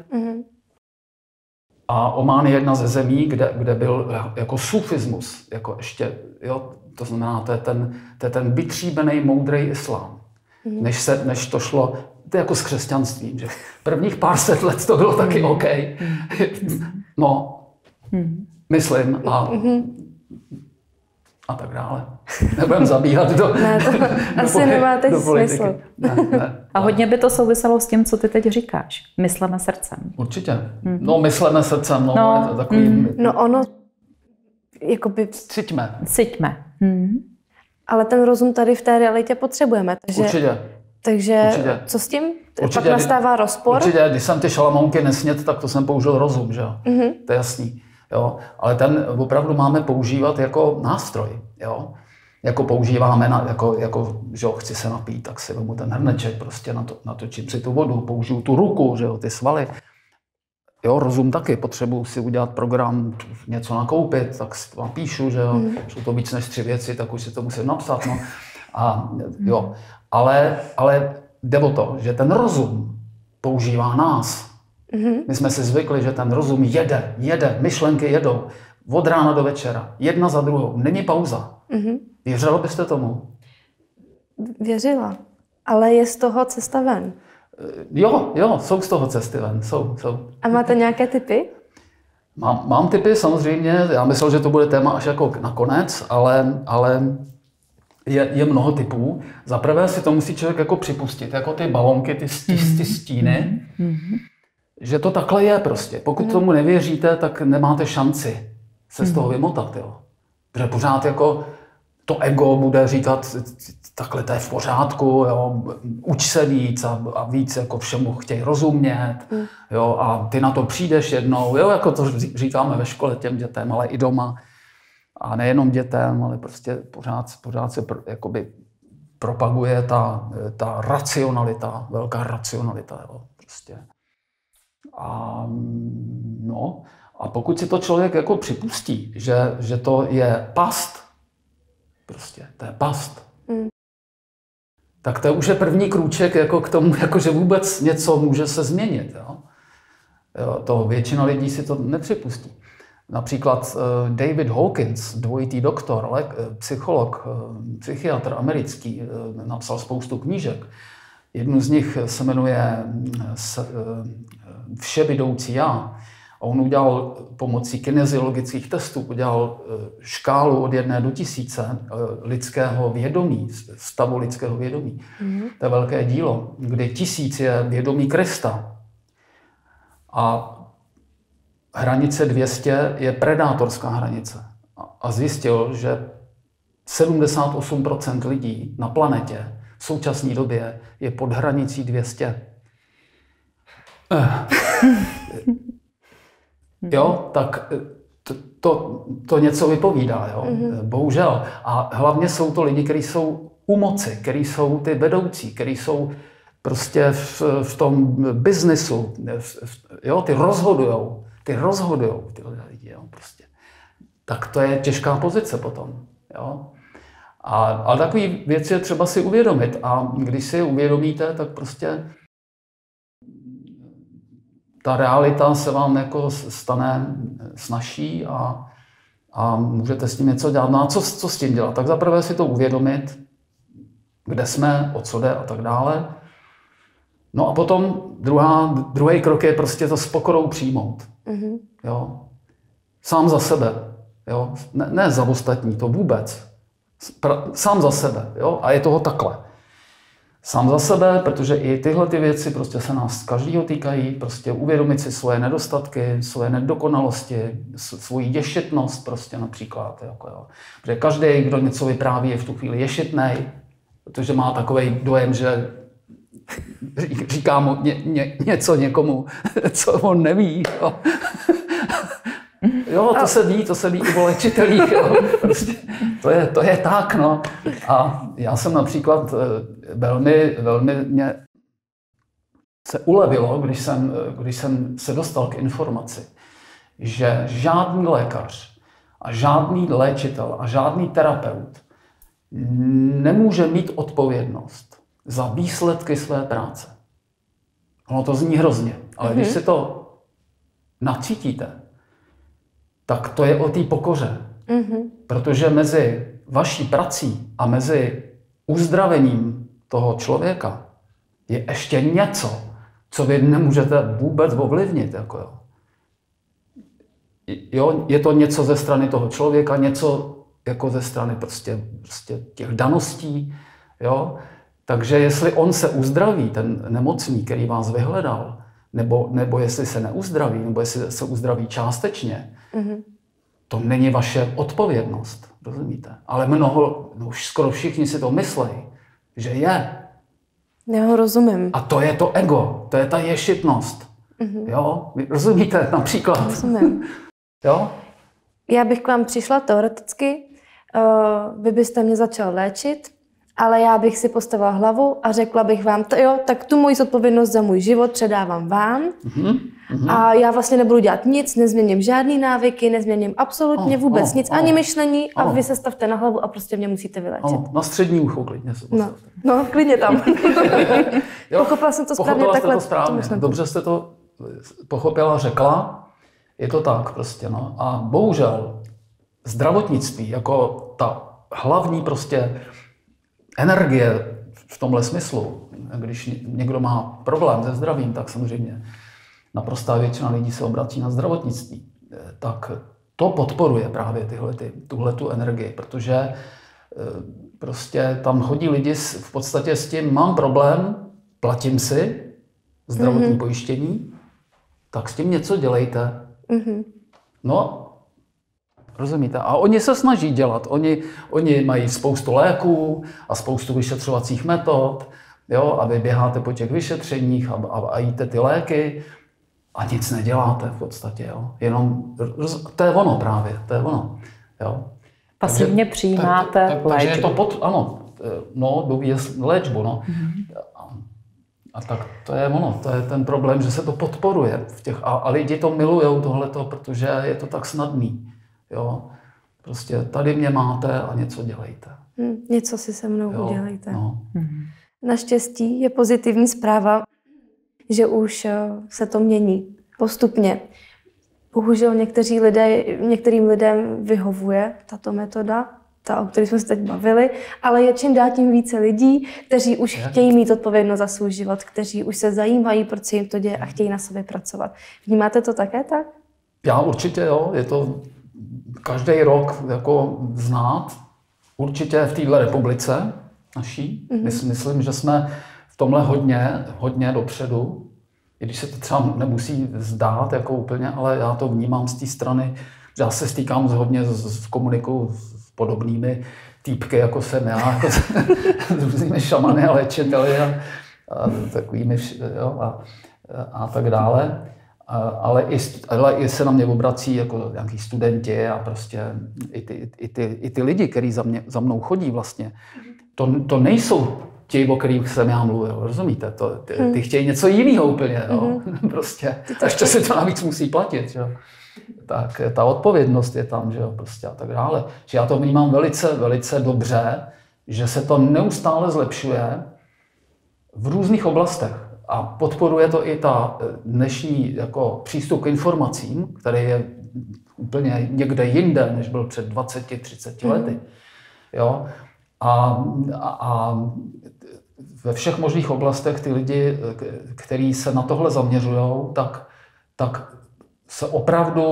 a Omán je jedna ze zemí, kde, kde byl jako sufismus, jako ještě, jo, to znamená, to je ten, to je ten vytříbený, moudrý islám. Mm. Než, se, než to šlo, to je jako s křesťanstvím, že prvních pár set let to bylo taky mhm. OK. Mhm. No, myslím, a a tak dále. Nebudem zabíhat do Ne, to do asi do, nemá teď do smysl. Ne, ne, a hodně by to souviselo s tím, co ty teď říkáš. Myslíme srdcem. Určitě. Mm-hmm. No, myslíme srdcem, no, no, je to takový... Mm, no ono, jakoby... Cítíme. Cítíme. Mm. Ale ten rozum tady v té realitě potřebujeme. Takže, Určitě. Takže Určitě. co s tím? Určitě, Pak nastává rozpor? Určitě, když jsem ty šalamounky nesnět, tak to jsem použil rozum, že jo? Mm-hmm. To je jasný. Jo? Ale ten opravdu máme používat jako nástroj. Jo? Jako používáme, na, jako, jako, že jo, chci se napít, tak si vezmu ten hrneček, prostě na to, natočím si tu vodu, použiju tu ruku, že jo, ty svaly. Jo, rozum taky, potřebuji si udělat program, něco nakoupit, tak si to napíšu, že jo, mm. jsou to víc než tři věci, tak už si to musím napsat, no. A jo, ale, ale jde o to, že ten rozum používá nás. Mm-hmm. My jsme si zvykli, že ten rozum jede, jede, myšlenky jedou od rána do večera, jedna za druhou, není pauza. Mm-hmm. Věřila byste tomu? Věřila, ale je z toho cesta ven. Jo, jo, jsou z toho cesty ven, jsou, jsou. A máte nějaké typy? Mám, mám typy samozřejmě, já myslel, že to bude téma až jako nakonec, ale, ale je, je mnoho typů. Za prvé si to musí člověk jako připustit, jako ty balonky, ty, ty, ty stíny, mm-hmm. Že to takhle je prostě. Pokud mm-hmm. tomu nevěříte, tak nemáte šanci se z toho mhm. vymotat. Jo. Protože pořád jako to ego bude říkat, takhle to je v pořádku, jo, uč se víc a, a víc jako všemu chtějí rozumět, mm. jo, a ty na to přijdeš jednou, jo, jako to říkáme ve škole těm dětem, ale i doma. A nejenom dětem, ale prostě pořád, pořád se pr, jakoby propaguje ta, ta racionalita, velká racionalita, jo, prostě. A, no, a pokud si to člověk jako připustí, že, že to je past, prostě, to je past, mm. tak to už je první krůček jako k tomu, jako že vůbec něco může se změnit. Jo? Jo, to většina lidí si to nepřipustí. Například uh, David Hawkins, dvojitý doktor, eh, psycholog, uh, psychiatr americký, napsal spoustu knížek. Jednu z nich se jmenuje Vševidoucí já. A on udělal pomocí kineziologických testů, udělal e, škálu od jedné do tisíce lidského vědomí, stavu lidského vědomí. Mm-hmm. To je velké dílo, kde tisíc je vědomí Krista. A hranice 200 je predátorská hranice. A zjistil, že 78% lidí na planetě v současné době je pod hranicí 200. jo, tak eh, to, to, to něco vypovídá, jo? Mm-hmm. bohužel. A hlavně jsou to lidi, kteří jsou u moci, kteří jsou ty vedoucí, kteří jsou prostě v, v tom biznesu, jo, ty rozhodujou, ty rozhodujou ty lidi, jo, prostě. Tak to je těžká pozice potom, jo. A, ale takový věci je třeba si uvědomit a když si je uvědomíte, tak prostě ta realita se vám jako stane snažší a, a můžete s tím něco dělat. No a co, co s tím dělat? Tak zaprvé si to uvědomit, kde jsme, o co jde a tak dále. No a potom druhá, druhý krok je prostě to s pokorou přijmout. Mm-hmm. Jo? Sám za sebe. Jo? Ne, ne za ostatní, to vůbec. Sám za sebe. Jo? A je toho takhle sám za sebe, protože i tyhle ty věci prostě se nás každýho týkají, prostě uvědomit si svoje nedostatky, svoje nedokonalosti, svoji ješitnost prostě například. Jako jo. Protože každý, kdo něco vypráví, je v tu chvíli ješitný, protože má takový dojem, že říká mu ně, ně, něco někomu, co on neví. Jo. Jo, to se ví, to se ví i o léčitelích. Jo. Prostě, to, je, to je tak, no. A já jsem například eh, velmi, velmi mě se ulevilo, když jsem, když jsem se dostal k informaci, že žádný lékař a žádný léčitel a žádný terapeut nemůže mít odpovědnost za výsledky své práce. Ono to zní hrozně, ale mm-hmm. když mhm. si to nacítíte, tak to je o té pokoře. Mm-hmm. Protože mezi vaší prací a mezi uzdravením toho člověka je ještě něco, co vy nemůžete vůbec ovlivnit. Jako jo. Jo, je to něco ze strany toho člověka, něco jako ze strany prostě, prostě těch daností. Jo? Takže jestli on se uzdraví, ten nemocný, který vás vyhledal, nebo, nebo jestli se neuzdraví, nebo jestli se uzdraví částečně, mm-hmm. to není vaše odpovědnost, rozumíte? Ale mnoho, no už skoro všichni si to myslejí, že je. Já ho rozumím. A to je to ego, to je ta ješitnost. Mm-hmm. Jo, Vy rozumíte například? Rozumím. jo? já bych k vám přišla teoreticky, uh, vy byste mě začal léčit, ale já bych si postavila hlavu a řekla bych vám, to jo, tak tu moji zodpovědnost za můj život předávám vám mm-hmm. a já vlastně nebudu dělat nic, nezměním žádný návyky, nezměním absolutně oh, vůbec oh, nic, oh, ani myšlení oh. a vy se stavte na hlavu a prostě mě musíte vyléčit. Oh, na střední ucho klidně se no, no, klidně tam. jo, pochopila jsem to správně takhle. To správně. Dobře jste to pochopila, řekla. Je to tak prostě. No. A bohužel zdravotnictví jako ta hlavní prostě energie v tomhle smyslu, když někdo má problém se zdravím, tak samozřejmě naprostá většina lidí se obrací na zdravotnictví. Tak to podporuje právě tyhle, ty, tuhle tu energii, protože eh, prostě tam chodí lidi s, v podstatě s tím, mám problém, platím si zdravotní mm-hmm. pojištění, tak s tím něco dělejte. Mm-hmm. No Rozumíte? A oni se snaží dělat. Oni, oni mají spoustu léků a spoustu vyšetřovacích metod, jo, a vy běháte po těch vyšetřeních a, a, a jíte ty léky a nic neděláte v podstatě. Jo. Jenom, to je ono právě, to je ono. Jo. Pasivně takže, přijímáte tak, tak, léčbu. Takže je to pod, ano, no, léčbu, no. Mm-hmm. A, tak to je ono, to je ten problém, že se to podporuje v těch, a, a lidi to milujou tohleto, protože je to tak snadný. Jo? Prostě tady mě máte a něco dělejte. Hmm, něco si se mnou jo? udělejte. No. Hmm. Naštěstí je pozitivní zpráva, že už eh, se to mění postupně. Bohužel někteří lidé, některým lidem vyhovuje tato metoda, ta, o které jsme se teď bavili, ale je čím dál tím více lidí, kteří už je. chtějí mít odpovědnost za svůj život, kteří už se zajímají, proč se jim to děje a chtějí na sobě pracovat. Vnímáte to také tak? Já určitě jo, je to každý rok jako znát, určitě v této republice naší. Mm-hmm. Myslím, že jsme v tomhle hodně, hodně dopředu, i když se to třeba nemusí zdát jako úplně, ale já to vnímám z té strany, že já se stýkám s hodně z, z komuniku s podobnými týpky, jako jsem já, jako s, s různými šamany a léčiteli a, a takovými jo, a, a tak dále ale i, ale i se na mě obrací jako nějaký studenti a prostě i ty, i ty, i ty lidi, kteří za, mě, za mnou chodí vlastně, to, to nejsou ti, o kterých jsem já mluvil, rozumíte? To, ty, ty hmm. chtějí něco jiného úplně, jo? Mm. prostě. A ještě si to navíc musí platit, jo? Tak ta odpovědnost je tam, že jo, prostě a tak dále. Že já to vnímám velice, velice dobře, že se to neustále zlepšuje v různých oblastech. A podporuje to i ta eh, dnešní jako přístup k informacím, který je úplně někde jinde, než byl před 20-30 mhm. lety. Jo? A, a ve všech možných oblastech ty lidi, kteří se na tohle zaměřují, tak, tak se opravdu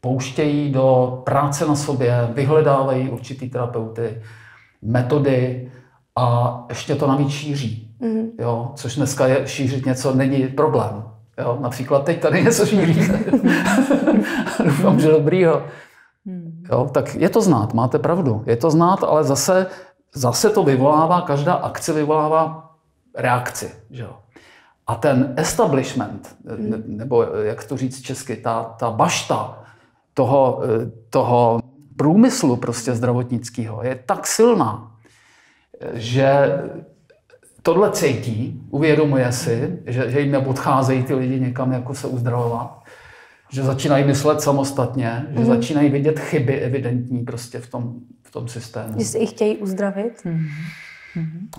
pouštějí do práce na sobě, vyhledávají určitý terapeuty, metody a ještě to navíc šíří. Mm. Jo, což dneska je šířit něco není problém. Jo, například teď tady něco šíří. Doufám, že dobrýho. Mm. Jo, tak je to znát, máte pravdu. Je to znát, ale zase, zase to vyvolává, každá akce vyvolává reakci. Že jo. A ten establishment, mm. nebo jak to říct česky, ta, ta bašta toho, toho průmyslu prostě zdravotnického je tak silná, že tohle cítí, uvědomuje si, že, že jim neodcházejí ty lidi někam jako se uzdravovat, že začínají myslet samostatně, že mm. začínají vidět chyby evidentní prostě v tom, v tom systému. Že si i chtějí uzdravit. Mm.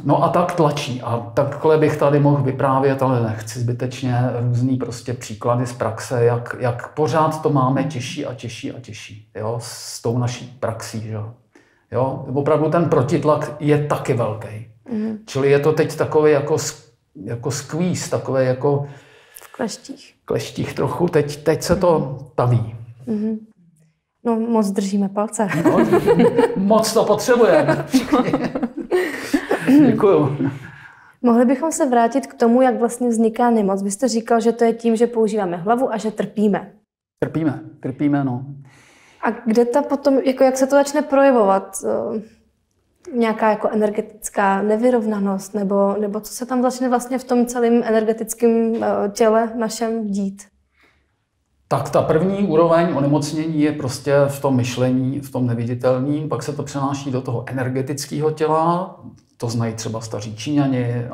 No a tak tlačí. A takhle bych tady mohl vyprávět, ale nechci zbytečně různý prostě příklady z praxe, jak, jak pořád to máme těžší a těžší a těžší. Jo, s tou naší praxí. Že? Jo, opravdu ten protitlak je taky velký. Mm. Čili je to teď takový jako, jako squeeze, takové jako... V kleštích. Kleštích trochu. Teď, teď se to taví. Mm. No, moc držíme palce. No, moc to potřebujeme. Děkuju. Mohli bychom se vrátit k tomu, jak vlastně vzniká nemoc. Vy jste říkal, že to je tím, že používáme hlavu a že trpíme. Trpíme, trpíme, no. A kde ta potom, jako jak se to začne projevovat? Nějaká jako energetická nevyrovnanost, nebo, nebo co se tam začne vlastně v tom celém energetickém eh, těle našem dít? tak ta první úroveň onemocnění je prostě v tom myšlení, v tom neviditelném, pak se to přenáší do toho energetického těla, to znají třeba staří Číňani,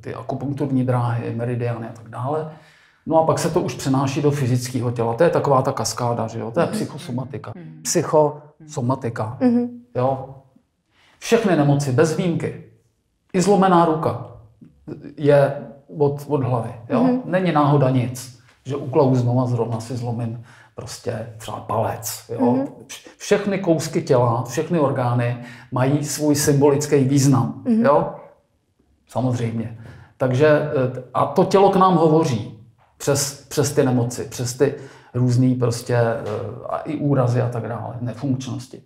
ty akupunkturní dráhy, meridiany a tak dále. No a pak se to už přenáší do fyzického těla. To je taková ta kaskáda, že jo? To je mhm. psychosomatika. Mhm. Psychosomatika. Mm-hmm. Jo? Všechny nemoci, bez výjimky. I zlomená ruka je od, od hlavy. Jo? Mm-hmm. Není náhoda nic, že uklouznu a zrovna si zlomím prostě třeba palec. Jo? Mm-hmm. Všechny kousky těla, všechny orgány mají svůj symbolický význam. Mm-hmm. Jo? Samozřejmě. Takže eh, a to tělo k nám hovoří přes, přes ty nemoci, přes ty různé prostě eh, a i úrazy a tak dále, nefunkčnosti.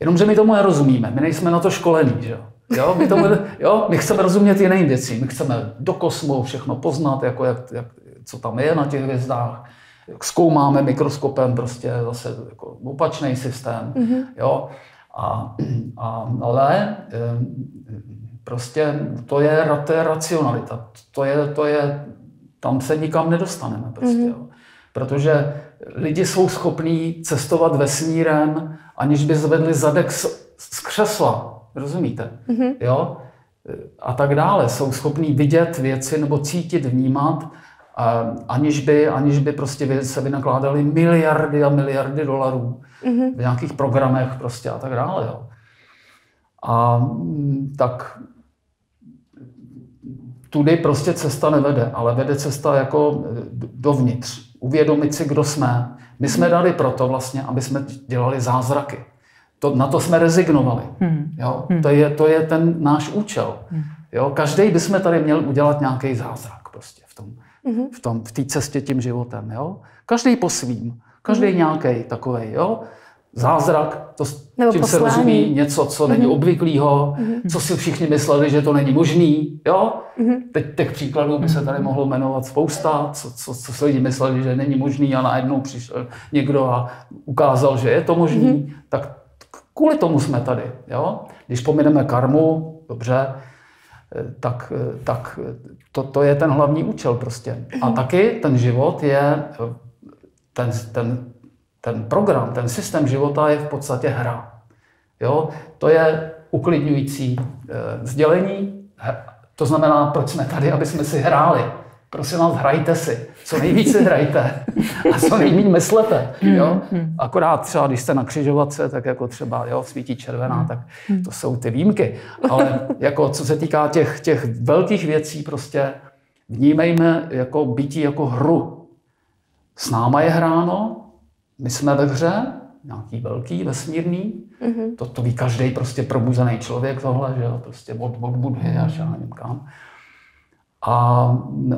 Jenomže my tomu nerozumíme, my nejsme na to školení, že jo. Jo, my, tomu, jo, my chceme rozumět jiným věcím, my chceme do kosmu všechno poznat, jako jak, jak, co tam je na těch hvězdách, zkoumáme mikroskopem prostě zase jako opačný systém, mm-hmm. jo. A, a, ale prostě to je, to je racionalita, to je, to je, tam se nikam nedostaneme prostě, mm-hmm. jo. Protože lidi jsou schopní cestovat vesmírem, aniž by zvedli zadek z, z křesla, rozumíte? Mm-hmm. Jo? A tak dále. Jsou schopní vidět věci nebo cítit, vnímat, aniž by, aniž by prostě se vynakládaly miliardy a miliardy dolarů mm-hmm. v nějakých programech prostě a tak dále. Jo. A mm, tak tudy prostě cesta nevede, ale vede cesta jako dovnitř. Uvědomit si, kdo jsme. My jsme mhm. dali proto vlastně, aby jsme dělali zázraky. To, na to jsme rezignovali. Hmm. Jo? Hmm. To, je, to je ten náš účel. Hmm. Jo? Každý bychom tady měl udělat nějaký zázrak prostě v tom mm-hmm. v tom, v té cestě tím životem. Jo? Každý po svým, každý nějaký takový, jo? Zázrak, to, Nebo čím poslání. se rozumí něco, co mm-hmm. není mhm. obvyklého, mm-hmm. co si všichni mysleli, že to není možný. Jo? Mm-hmm. Teď těch příkladů by se tady mohlo jmenovat spousta, co, co, co si lidi mysleli, že není možný a najednou přišel někdo a ukázal, že je to možný. Mm-hmm. Tak kvůli tomu jsme tady. Jo? Když pomineme karmu, dobře, tak, tak to, to je ten hlavní účel prostě. A mhm. taky ten život je, ten, ten, ten program, ten systém života je v podstatě hra. Jo? To je uklidňující eh, sdělení, to znamená, proč jsme tady, aby jsme si hráli. Prosím vás, hrajte si. Co nejvíce hrajte a co nejméně myslete. Jo? Akorát třeba, když jste na křižovatce, tak jako třeba jo, svítí červená, hmm. tak to jsou ty výjimky. Ale jako co se týká těch, těch velkých věcí, prostě vnímejme jako bytí jako hru. S náma je hráno, my jsme ve hře, nějaký velký, vesmírný, mm-hmm. to, to ví každý prostě probuzený člověk tohle, že jo, prostě od, od Budhy až já nevím kam. A,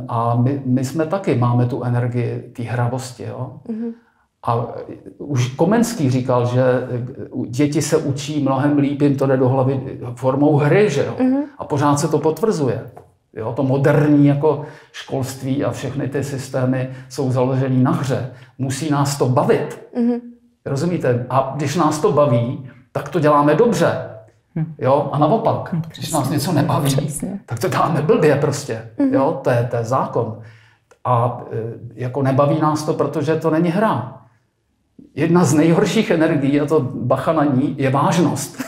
a my, my jsme taky, máme tu energii té hravosti. Jo? Mm-hmm. A už Komenský říkal, že děti se učí mnohem líp, jim to jde do hlavy formou hry, že jo? Mm-hmm. A pořád se to potvrzuje. Jo? To moderní jako školství a všechny ty systémy jsou založené na hře. Musí nás to bavit. Mm-hmm. Rozumíte? A když nás to baví, tak to děláme dobře. Hm. Jo? A naopak, hm, když nás něco nebaví, Přesně. tak to dáme blbě prostě. Mm-hmm. Jo? To, je, to je zákon. A e, jako nebaví nás to, protože to není hra. Jedna z nejhorších energií, a to bacha na ní, je vážnost.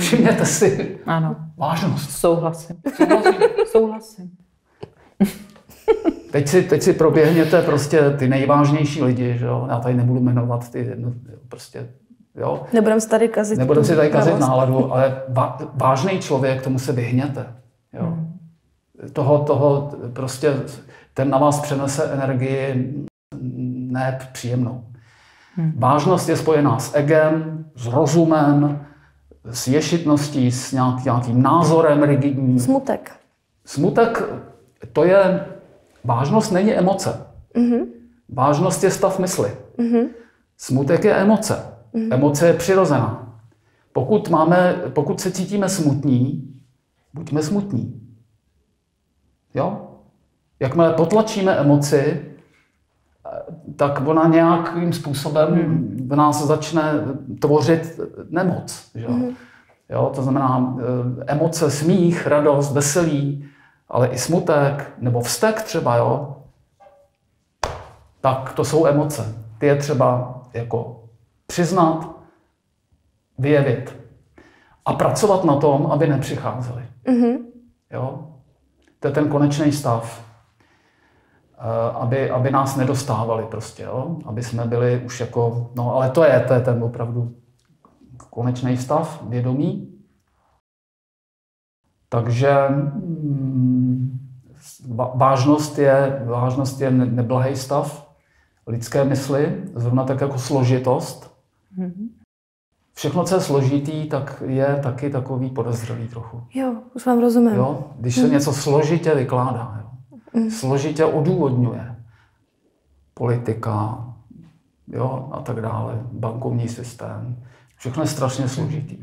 Všimněte si. Ano. Vážnost. Souhlasím. Souhlasím. Souhlasím. Teď si, teď si proběhněte prostě ty nejvážnější lidi, že jo? Já tady nebudu jmenovat ty, no, prostě Jo? Nebudeme si tady kazit. Nebudeme si tady kazit náladu, ale vážný člověk, tomu se vyhněte. Jo? Hmm. Toho, toho prostě, ten na vás přenese energii ne příjemnou. Hmm. Vážnost je spojená s egem, s rozumem, s ješitností, s nějaký, nějakým názorem rigidním. Smutek. Smutek, to je, vážnost není emoce. Mm-hmm. Vážnost je stav mysli. Mm-hmm. Smutek je emoce. Mm. Emoce je přirozená. Pokud, máme, pokud se cítíme smutní, buďme smutní. Jo? Jakmile potlačíme emoci, tak ona nějakým způsobem mm. v nás začne tvořit nemoc. Že? Mm. Jo? To znamená eh, emoce, smích, radost, veselí, ale i smutek nebo vztek třeba, jo? tak to jsou emoce. Ty je třeba jako přiznat, vyjevit a pracovat na tom, aby nepřicházely. Mm-hmm. Jo? To je ten konečný stav. Eh, aby, aby nás nedostávali prostě, jo? aby jsme byli už jako, no ale to je, to je ten opravdu konečný stav vědomí. Takže mm, vážnost je, vážnost je neblahý stav lidské mysli, zrovna tak jako složitost. Mm-hmm. Všechno, co je složitý, tak je taky takový podezřelý trochu. Jo, už vám rozumím. Jo? Když se mm. něco složitě vykládá? Mm. složitě odůvodňuje politika jo? a tak dále, bankovní systém, všechno je strašně složitý.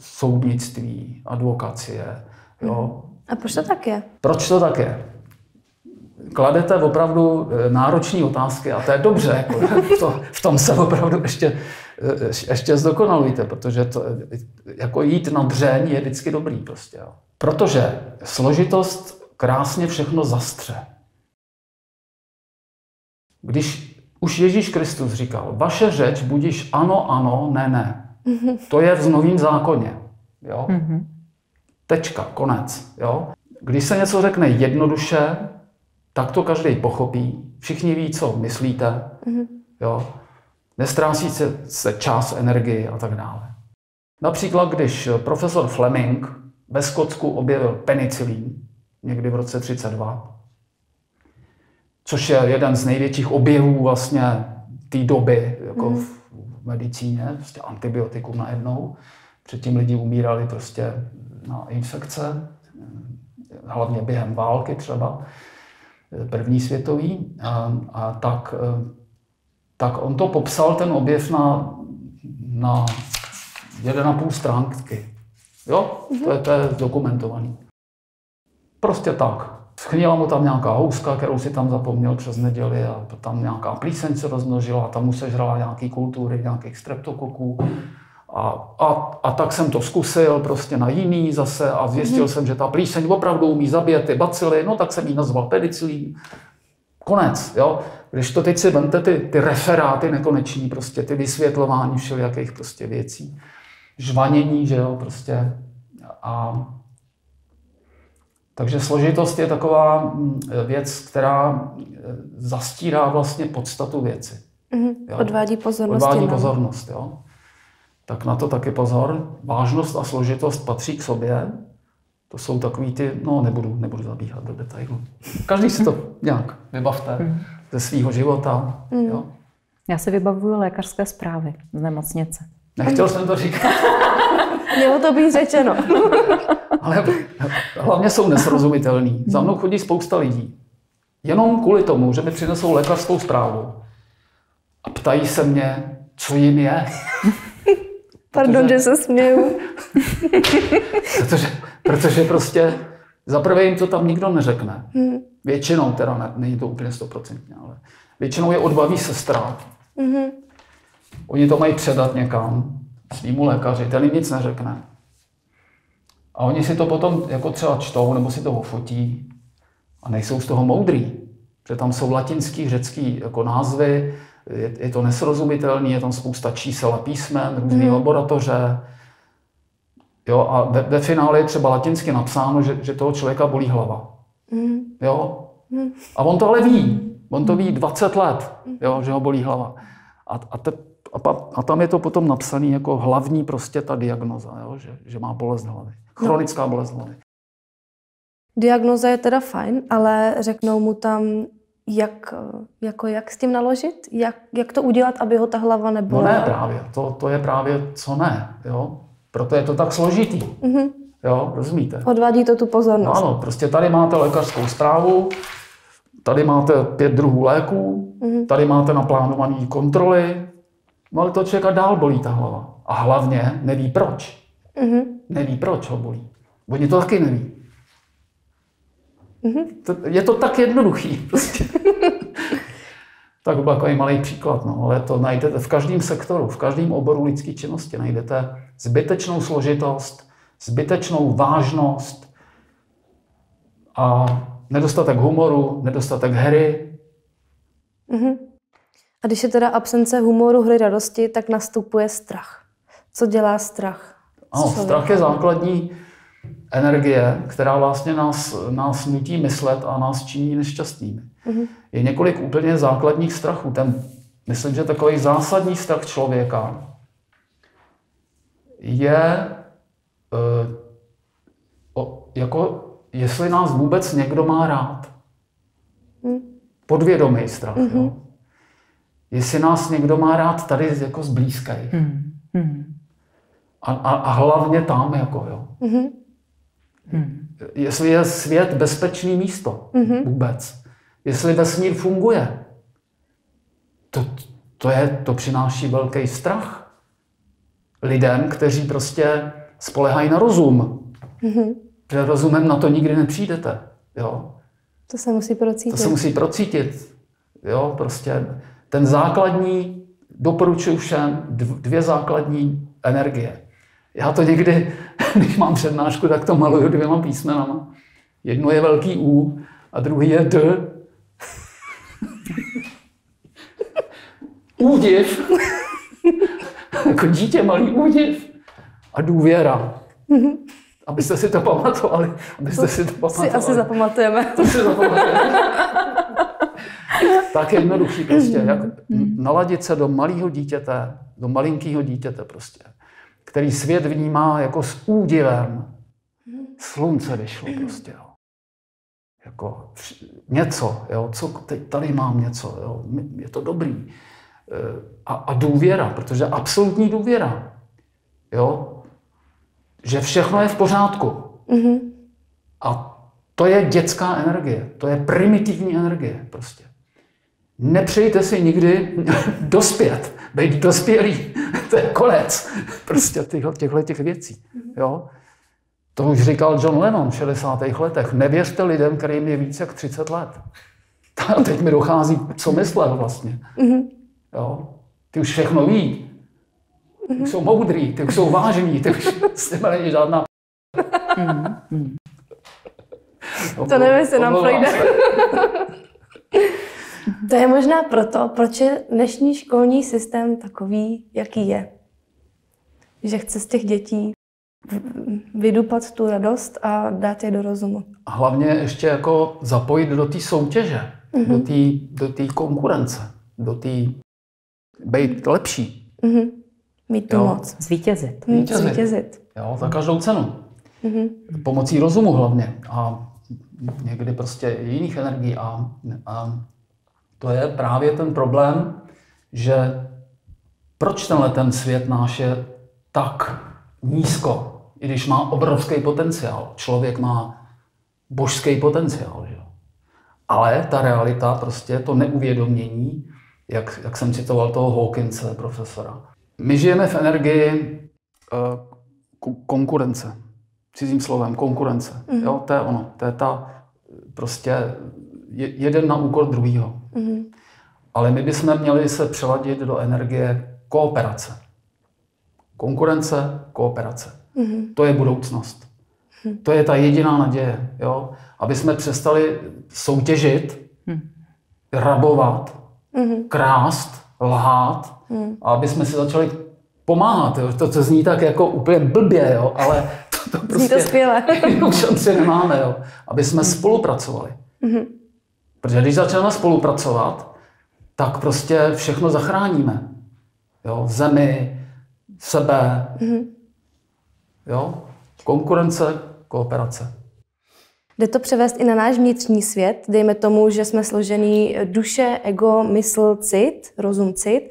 Soudnictví, advokacie. Jo? A proč to tak je? Proč to tak je? Kladete opravdu eh, náročné otázky a to je dobře. Jako, to, v tom se opravdu ještě, eh, ještě zdokonalujte, protože to, jako jít na dřeň je vždycky dobrý. Prostě, jo. Protože složitost krásně všechno zastře. Když už Ježíš Kristus říkal, vaše řeč budíš ano, ano, ne, ne. Mm-hmm. To je v novém zákoně. Jo? Mm-hmm. Tečka, konec. Jo? Když se něco řekne jednoduše, tak to každý pochopí. Všichni ví, co myslíte. Mm-hmm. Jo? Nestrácí se, se čas, energii a tak dále. Například, když profesor Fleming ve Skotsku objevil penicilín někdy v roce 32, což je jeden z největších objevů vlastně té doby jako mm. v medicíně, prostě antibiotikum najednou. Předtím lidi umírali prostě na infekce, hlavně během války třeba, první světový. A, a tak, tak on to popsal, ten objev, na, na 1,5 stránky. Jo, mm-hmm. to je, to je dokumentovaný. Prostě tak. Schnila mu tam nějaká houska, kterou si tam zapomněl přes neděli a tam nějaká plíseň se rozmnožila, tam mu sežrala nějaký kultury, nějakých streptokoků. A, a, a tak jsem to zkusil prostě na jiný zase a zjistil mm-hmm. jsem, že ta plíseň opravdu umí zabíjet ty bacily, no tak jsem ji nazval penicilín. Konec, jo. Když to teď si vemte ty, ty referáty nekoneční, prostě ty vysvětlování všelijakých prostě věcí, žvanění, že jo, prostě. A takže složitost je taková mm, věc, která e, zastírá vlastně podstatu věci. Mm-hmm. Jo? Odvádí pozornost. Odvádí pozornost, jo. Tak na to taky pozor. Vážnost a složitost patří k sobě. To jsou takový ty, no nebudu, nebudu zabíhat do detailu. Každý si to nějak vybavte mm. ze svého života. Mm. Jo? Já si vybavuju lékařské zprávy z nemocnice. Nechtěl jsem to říkat. Mělo to být řečeno. Ale hlavně jsou nesrozumitelný. Za mnou chodí spousta lidí. Jenom kvůli tomu, že mi přinesou lékařskou zprávu a ptají se mě, co jim je. Pardon, protože, že se směju. protože, protože prostě za prvé jim to tam nikdo neřekne. Hmm. Většinou, teda ne, není to úplně stoprocentně, ale většinou je odbaví sestra. Hmm. Oni to mají předat někam svýmu lékaři, ten jim nic neřekne. A oni si to potom jako třeba čtou nebo si to ofotí a nejsou z toho moudrý. Protože tam jsou latinský, řecký jako názvy, je, je to nesrozumitelný, je tam spousta čísel a písmen, různé mm. laboratoře. Jo, a ve, ve finále je třeba latinsky napsáno, že, že toho člověka bolí hlava. Mm. Jo? Mm. A on to ale ví. On to ví 20 let, jo, že ho bolí hlava. A, a te, a, a tam je to potom napsané jako hlavní prostě ta diagnoza, jo? Že, že má bolest hlavy. Chronická no. bolest hlavy. Diagnoza je teda fajn, ale řeknou mu tam, jak, jako jak s tím naložit? Jak, jak to udělat, aby ho ta hlava nebola? No ne právě, to, to je právě co ne, jo? Proto je to tak složitý. Mm-hmm. Jo, rozumíte? Odvádí to tu pozornost. No ano, prostě tady máte lékařskou zprávu, tady máte pět druhů léků, mm-hmm. tady máte naplánované kontroly, No ale to člověka dál bolí ta hlava. A hlavně neví proč. Mm-hmm. Neví proč ho bolí. Oni to taky neví. Mm-hmm. To, je to tak jednoduchý. Prostě. tak byl takový malý příklad, no, ale to najdete v každém sektoru, v každém oboru lidské činnosti. Najdete zbytečnou složitost, zbytečnou vážnost a nedostatek humoru, nedostatek hry, Mm-hmm. A když je teda absence humoru, hry, radosti, tak nastupuje strach. Co dělá strach? Ano, strach je základní energie, která vlastně nás, nás nutí myslet a nás činí nešťastnými. Mm-hmm. Je několik úplně základních strachů. Ten, myslím, že takový zásadní strach člověka je uh, o, jako jestli nás vůbec někdo má rád. Mm. Podvědomý strach. Mm-hmm. Jo? Jestli nás někdo má rád tady jako zblízka. Mm. Mm. A, a, a hlavně tam, jako jo. Mm-hmm. Hmm. Jestli je svět bezpečný místo mm-hmm. vůbec. Jestli vesmír funguje. To, to, je, to přináší velký strach lidem, kteří prostě spolehají na rozum. Mm-hmm. Že rozumem na to nikdy nepřijdete. Jo? To se musí procítit. To se musí procítit. Jo, prostě ten základní, doporučuji všem, dvě základní energie. Já to někdy, když mám přednášku, tak to maluju dvěma písmenama. Jedno je velký U a druhý je D. údiv. jako dítě malý údiv. A důvěra. Abyste si to pamatovali. Abyste si to pamatovali. Si asi zapamatujeme. To si zapamatujeme. Tak jednoduchý prostě. Jak naladit se do malého dítěte, do malinkého dítěte prostě který svět vnímá jako s údivem. Slunce vyšlo prostě. Jo. Jako něco, jo, co teď tady mám něco, jo, je to dobrý. E, a, a důvěra, protože absolutní důvěra, jo, že všechno je v pořádku. Mm-hmm. A to je dětská energie, to je primitivní energie prostě. Nepřejte si nikdy dospět, být dospělý, to je konec prostě těchto těch věcí. Jo? To už říkal John Lennon v 60. letech. Nevěřte lidem, kterým je více jak 30 let. A teď mi dochází, co myslel vlastně. Jo? Ty už všechno ví. Ty už jsou moudrý, ty už jsou vážní, ty už s nimi není žádná... To nevím, jestli nám projde. To je možná proto, proč je dnešní školní systém takový, jaký je. Že chce z těch dětí vydupat tu radost a dát je do rozumu. A hlavně ještě jako zapojit do té soutěže, mm-hmm. do té do konkurence, do té být lepší. Mm-hmm. Mít tu jo. moc. Zvítězit. Mít zvítězit. Jo, za každou cenu. Mm-hmm. Pomocí rozumu hlavně. A někdy prostě jiných energií a, a to je právě ten problém, že proč tenhle ten svět náš je tak nízko, i když má obrovský potenciál. Člověk má božský potenciál. Že? Ale ta realita, prostě to neuvědomění, jak, jak jsem citoval toho Hawkinse, profesora. My žijeme v energii uh, konkurence. Cizím slovem, konkurence. Mm-hmm. Jo, to je ono. To je ta prostě jeden na úkor druhého. Mm-hmm. Ale my bychom měli se přeladit do energie kooperace. Konkurence, kooperace. Mm-hmm. To je budoucnost. Mm-hmm. To je ta jediná naděje. Jo? Aby jsme přestali soutěžit, mm-hmm. rabovat, mm-hmm. krást, lhát mm-hmm. a aby jsme si začali pomáhat. Jo? To, co zní tak jako úplně blbě, jo? ale to, to prostě... Zní to skvěle. už šanci nemáme. Jo? Aby jsme mm-hmm. spolupracovali. Mm-hmm. Protože když začneme spolupracovat, tak prostě všechno zachráníme. Jo, zemi, sebe. Mm-hmm. Jo, konkurence, kooperace. Jde to převést i na náš vnitřní svět. Dejme tomu, že jsme složený duše, ego, mysl, cit, rozum, cit.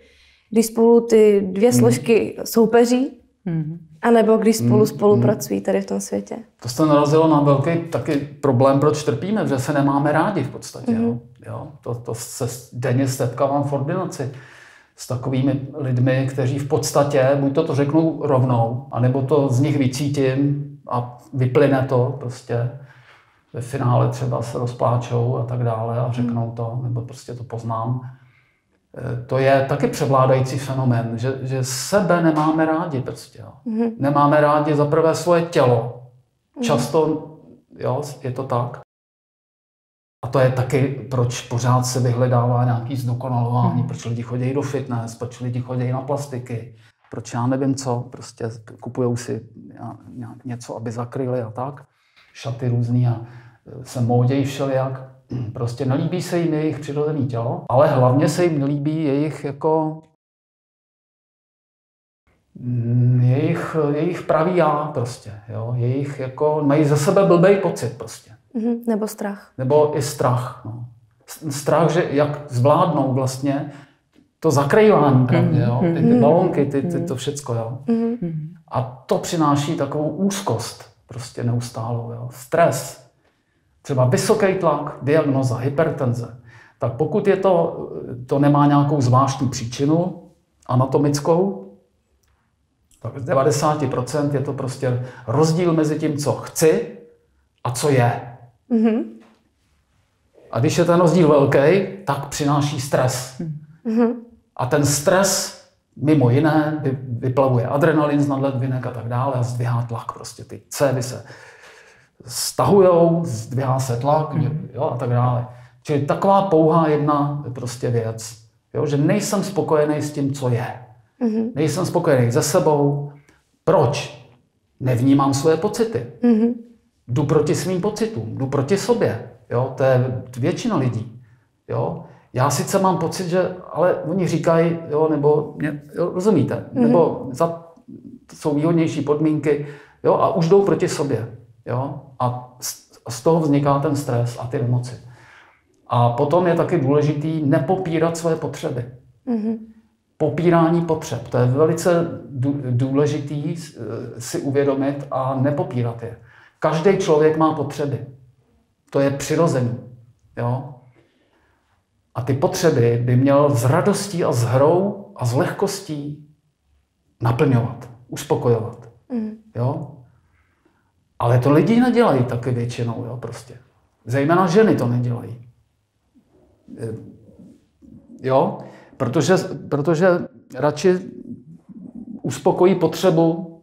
Když spolu ty dvě mhm. složky mm. soupeří, mm. A nebo když spolu mm, spolupracují tady v tom světě. To jste narazilo na velký taky problém, proč trpíme, že se nemáme rádi v podstatě. Mm. Jo? Jo? To, to se denně setkávám v ordinaci s takovými lidmi, kteří v podstatě buď to, to řeknou rovnou, anebo to z nich vycítím a vyplyne to prostě. Ve finále třeba se rozpláčou a tak dále a řeknou to, nebo prostě to poznám. Eh, to je taky převládající fenomén, že, že sebe nemáme rádi prostě. Jo. Mm-hmm. Nemáme rádi za prvé svoje tělo. Mm-hmm. Často jo, je to tak. A to je taky, proč pořád se vyhledává nějaký zdokonalování, mm. proč lidi chodí do fitness, proč lidi chodí na plastiky, proč já nevím co, prostě kupují si něco, aby zakryli a tak, šaty různý a e, se módějí všelijak. Prostě nelíbí se jim jejich přirozené tělo, ale hlavně se jim nelíbí jejich jako mm, jejich, jejich pravý já prostě, jo? jejich jako, mají ze sebe blbej pocit prostě. Mm-hmm. Nebo strach. Nebo i strach. No. Strach, že jak zvládnou vlastně to zakrývání, pravdě, jo? Ty, ty mhm. balonky, ty, ty, to všecko. Jo? A to přináší takovou úzkost prostě neustálou. Jo? Stres, třeba vysoký tlak, diagnoza, hypertenze. Tak pokud je to, to nemá nějakou zvláštní příčinu anatomickou, tak z 90% je to prostě rozdíl mezi tím, co chci a co je. Mm-hmm. A když je ten rozdíl velký, tak přináší stres. Mm-hmm. A ten stres mimo jiné vyplavuje adrenalin z nadledvinek a tak dále a zdvihá tlak. Prostě ty cévy se stahujou, zdvihá se tlak mm. jo, a tak dále. Čili taková pouhá jedna prostě věc, jo, že nejsem spokojený s tím, co je. Mm-hmm. Nejsem spokojený se sebou. Proč? Nevnímám své pocity. Mm-hmm. Jdu proti svým pocitům, jdu proti sobě. Jo, to je většina lidí. Jo. Já sice mám pocit, že, ale oni říkají, jo, nebo, mě, jo, rozumíte, mm-hmm. nebo za, jsou výhodnější podmínky, jo, a už jdou proti sobě, jo, a z, toho vzniká ten stres a ty emoce. A potom je taky důležitý nepopírat své potřeby. Mm-hmm. Popírání potřeb, to je velice důležitý si uvědomit a nepopírat je. Každý člověk má potřeby. To je přirozený. Jo? A ty potřeby by měl s radostí a s hrou a s lehkostí naplňovat, uspokojovat. Mm. Jo? Ale to lidi nedělají taky většinou, jo, prostě. Zejména ženy to nedělají. E, jo? Protože, protože radši uspokojí potřebu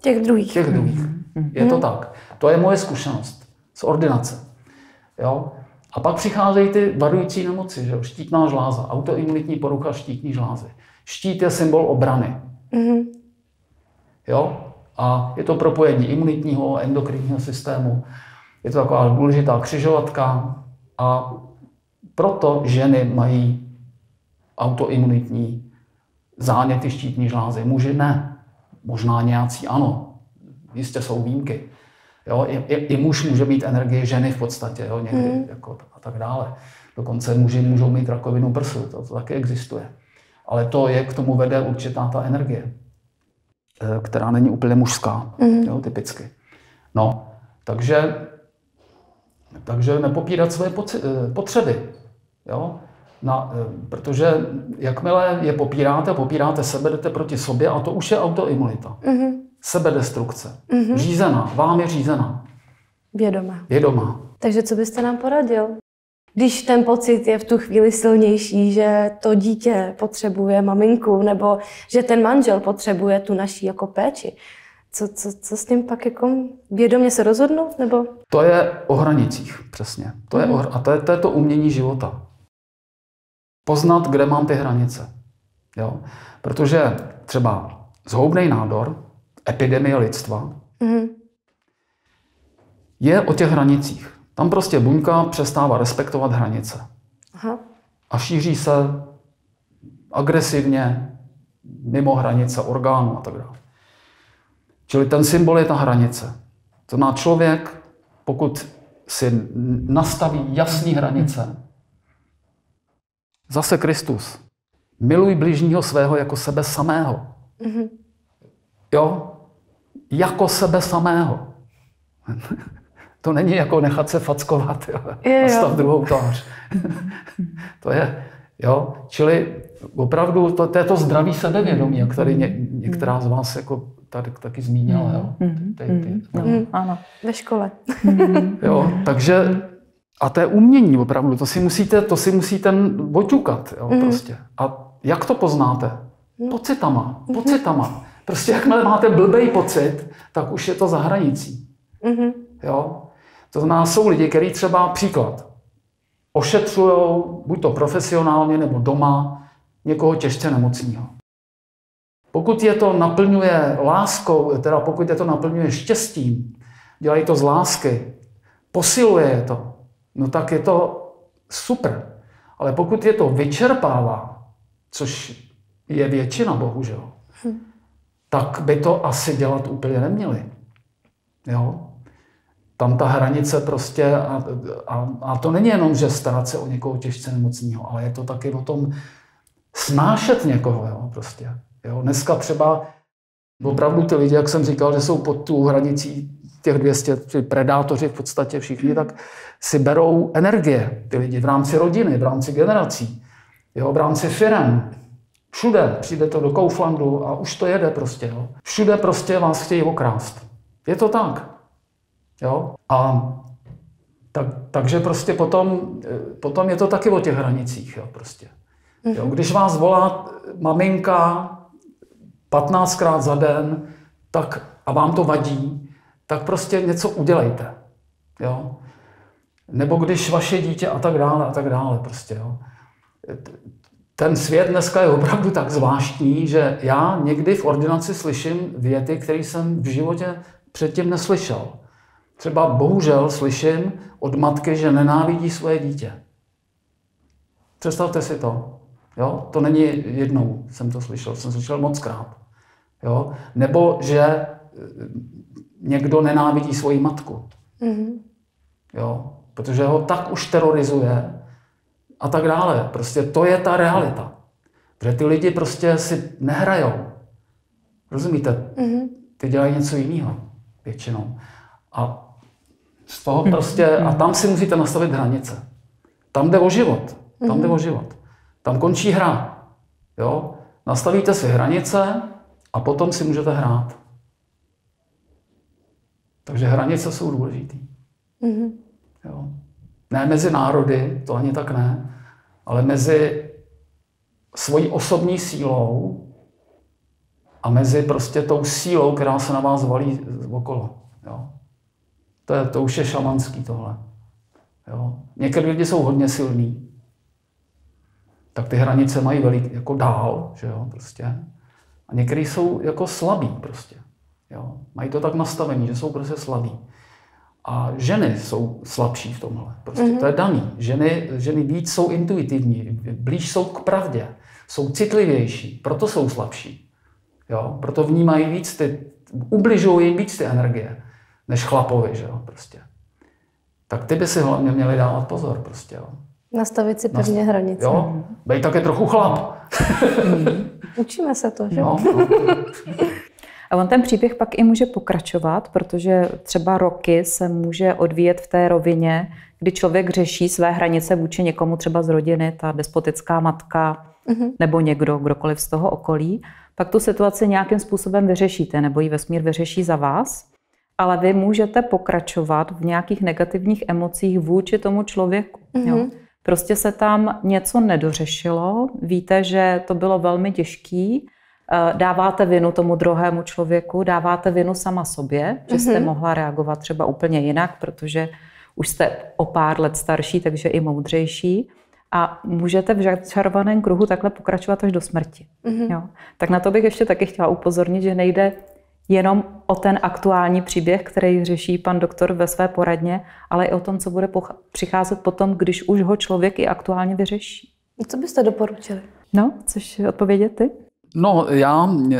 těch druhých. Těch druhých. Mm. Je to tak. To je moje zkušenost z ordinace. Jo? A pak přicházejí ty varující nemoci, že štítná žláza, autoimunitní porucha štítní žlázy. Štít je symbol obrany. Mm-hmm. Jo? A je to propojení imunitního, endokrinního systému. Je to taková důležitá křižovatka. A proto ženy mají autoimunitní záněty štítní žlázy. Muži ne. Možná nějací ano. Jistě jsou výjimky. Jo, i, i, I muž může mít energie ženy v podstatě, jo, někdy mm. jako, a tak dále. Dokonce muži můžou mít rakovinu prsu, to, to taky existuje. Ale to je, k tomu vede určitá ta energie, která není úplně mužská, mm. jo, typicky. No, takže, takže nepopírat své eh, potřeby. Jo? Na, eh, protože jakmile je popíráte, popíráte sebe, jdete proti sobě a to už je autoimunita. Mm-hmm. Sebedestrukce. Mm-hmm. Řízená, vám je řízená. Vědomá. Vědomá. Takže co byste nám poradil? Když ten pocit je v tu chvíli silnější, že to dítě potřebuje maminku, nebo že ten manžel potřebuje tu naší jako péči, co, co, co s tím pak jako vědomě se rozhodnout? Nebo? To je o hranicích, přesně. To je mm-hmm. o, a to je, to je to umění života. Poznat, kde mám ty hranice. Jo? Protože třeba zhoubný nádor epidemie lidstva, mm-hmm. je o těch hranicích. Tam prostě buňka přestává respektovat hranice. Aha. A šíří se agresivně mimo hranice orgánů a tak dále. Čili ten symbol je ta hranice. To má člověk, pokud si nastaví jasné hranice, zase Kristus, miluj bližního svého jako sebe samého. Mm-hmm. Jo? Jako sebe samého. to není jako nechat se fackovat jo? Je, a stav druhou tvář. to je, jo? Čili opravdu to, to je to zdravý sebevědomí, který ně, některá z vás jako tady taky zmínila. Jo? Mm-hmm. Ty, ty, no. mm, ano, ve škole. jo, takže a to je umění opravdu, to si musíte, to si musíte oťukat, jo, mm. prostě. A jak to poznáte? No. Pocitama, pocitama. Prostě jakmile máte blbej pocit, tak už je to za hranicí. Mm-hmm. Jo? To znamená, jsou lidi, kteří třeba příklad. ošetřují, buď to profesionálně nebo doma, někoho těžce nemocného. Pokud je to naplňuje láskou, teda pokud je to naplňuje štěstím, dělají to z lásky, posiluje je to, no tak je to super. Ale pokud je to vyčerpává, což je většina, bohužel, hm. tak by to asi dělat úplně neměli. Jo? Tam ta hranice prostě, a, a, a to není jenom, že starat se o někoho těžce nemocného, ale je to taky o tom snášet někoho, jo, prostě. Jo? Dneska třeba opravdu ty lidi, jak jsem říkal, že jsou pod tu hranicí těch 200, ty predátoři v podstatě všichni, tak si berou energie, ty lidi v rámci rodiny, v rámci generací, jo, v rámci firm, všude přijde to do Kauflandu a už to jede prostě. Jo. Všude prostě vás chtějí okrást. Je to tak. Jo? A tak, takže prostě potom, potom je to taky o těch hranicích. Jo, prostě. Jo, když vás volá maminka 15krát za den tak, a vám to vadí, tak prostě něco udělejte. Jo? Nebo když vaše dítě a tak dále a tak dále. Prostě, jo? Ten svět dneska je opravdu tak zvláštní, že já někdy v ordinaci slyším věty, které jsem v životě předtím neslyšel. Třeba bohužel slyším od matky, že nenávidí svoje dítě. Představte si to. Jo? To není jednou, jsem to slyšel, jsem slyšel moc krát. Jo? Nebo že někdo nenávidí svoji matku. Mm-hmm. Jo? Protože ho tak už terorizuje a tak dále. Prostě to je ta realita. Protože ty lidi prostě si nehrajou. Rozumíte? Mm-hmm. Ty dělají něco jiného většinou. A z toho prostě, a tam si musíte nastavit hranice. Tam jde o život. Tam jde o život. Tam končí hra. Jo? Nastavíte si hranice a potom si můžete hrát. Takže hranice jsou důležité. Mm-hmm. Jo. Ne mezi národy, to ani tak ne, ale mezi svojí osobní sílou a mezi prostě tou sílou, která se na vás valí okolo. Jo. To, je, to už je šamanský tohle. Jo. Některé lidi jsou hodně silní, tak ty hranice mají velik, jako dál, že jo, prostě. A některý jsou jako slabí prostě. Jo. Mají to tak nastavení, že jsou prostě slabí. A ženy jsou slabší v tomhle. Prostě mm-hmm. to je daný. Ženy, ženy víc jsou intuitivní, blíž jsou k pravdě, jsou citlivější, proto jsou slabší. Jo? Proto vnímají víc ty, ubližují jim víc ty energie, než chlapovi, že jo, prostě. Tak ty by si hlavně měli dávat pozor, prostě, jo. Nastavit si pevně Nastav... hranice. Jo, bej také trochu chlap. Učíme se to, že? Jo, no. A on ten příběh pak i může pokračovat, protože třeba roky se může odvíjet v té rovině, kdy člověk řeší své hranice vůči někomu třeba z rodiny, ta despotická matka mm-hmm. nebo někdo, kdokoliv z toho okolí. Pak tu situaci nějakým způsobem vyřešíte, nebo ji vesmír vyřeší za vás, ale vy můžete pokračovat v nějakých negativních emocích vůči tomu člověku. Mm-hmm. Jo. Prostě se tam něco nedořešilo, víte, že to bylo velmi těžký, Eh, dáváte vinu tomu druhému člověku, dáváte vinu sama sobě, že jste mm-hmm. mohla reagovat třeba úplně jinak, protože už jste o pár let starší, takže i moudřejší. A můžete v čarovaném kruhu takhle pokračovat až do smrti. Mm-hmm. Jo. Tak na to bych ještě taky chtěla upozornit, že nejde jenom o ten aktuální příběh, který řeší pan doktor ve své poradně, ale i o tom, co bude přicházet potom, když už ho člověk i aktuálně vyřeší. Co byste doporučili? No, což odpovědět ty? No, já eh,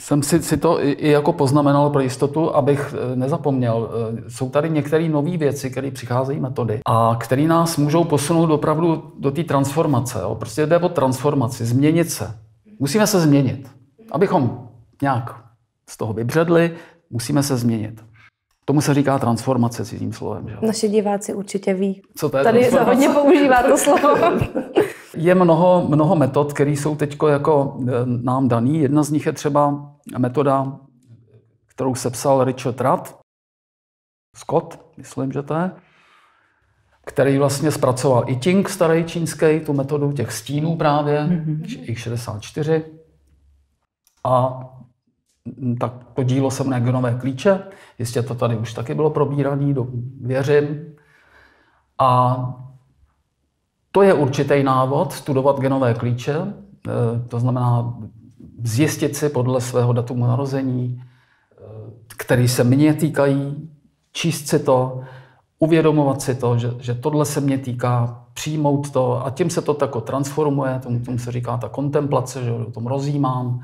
jsem si, si to i, i jako poznamenal pro jistotu, abych eh, nezapomněl. Eh, jsou tady některé nové věci, které přicházejí metody a které nás můžou posunout opravdu do té transformace. Jo. Prostě jde o transformaci, změnit se. Musíme se změnit. Abychom nějak z toho vybředli, musíme se změnit. Tomu se říká transformace cizím slovem. Že? Naši diváci určitě ví. Co to je Tady se hodně používá to slovo. Je mnoho, mnoho metod, které jsou teď jako e, nám daný. Jedna z nich je třeba metoda, kterou sepsal Richard Rudd, Scott, myslím, že to je, který vlastně zpracoval i Ting, starý čínský, tu metodu těch stínů právě, mm-hmm. jich 64. A tak to dílo se jmenuje Genové klíče. Jistě to tady už taky bylo probírané, věřím. A to je určitý návod, studovat genové klíče, e, to znamená zjistit si podle svého datumu narození, e, který se mě týkají, číst si to, uvědomovat si to, že, že tohle se mě týká, přijmout to a tím se to tako transformuje, tomu, tomu se říká ta kontemplace, že o tom rozjímám.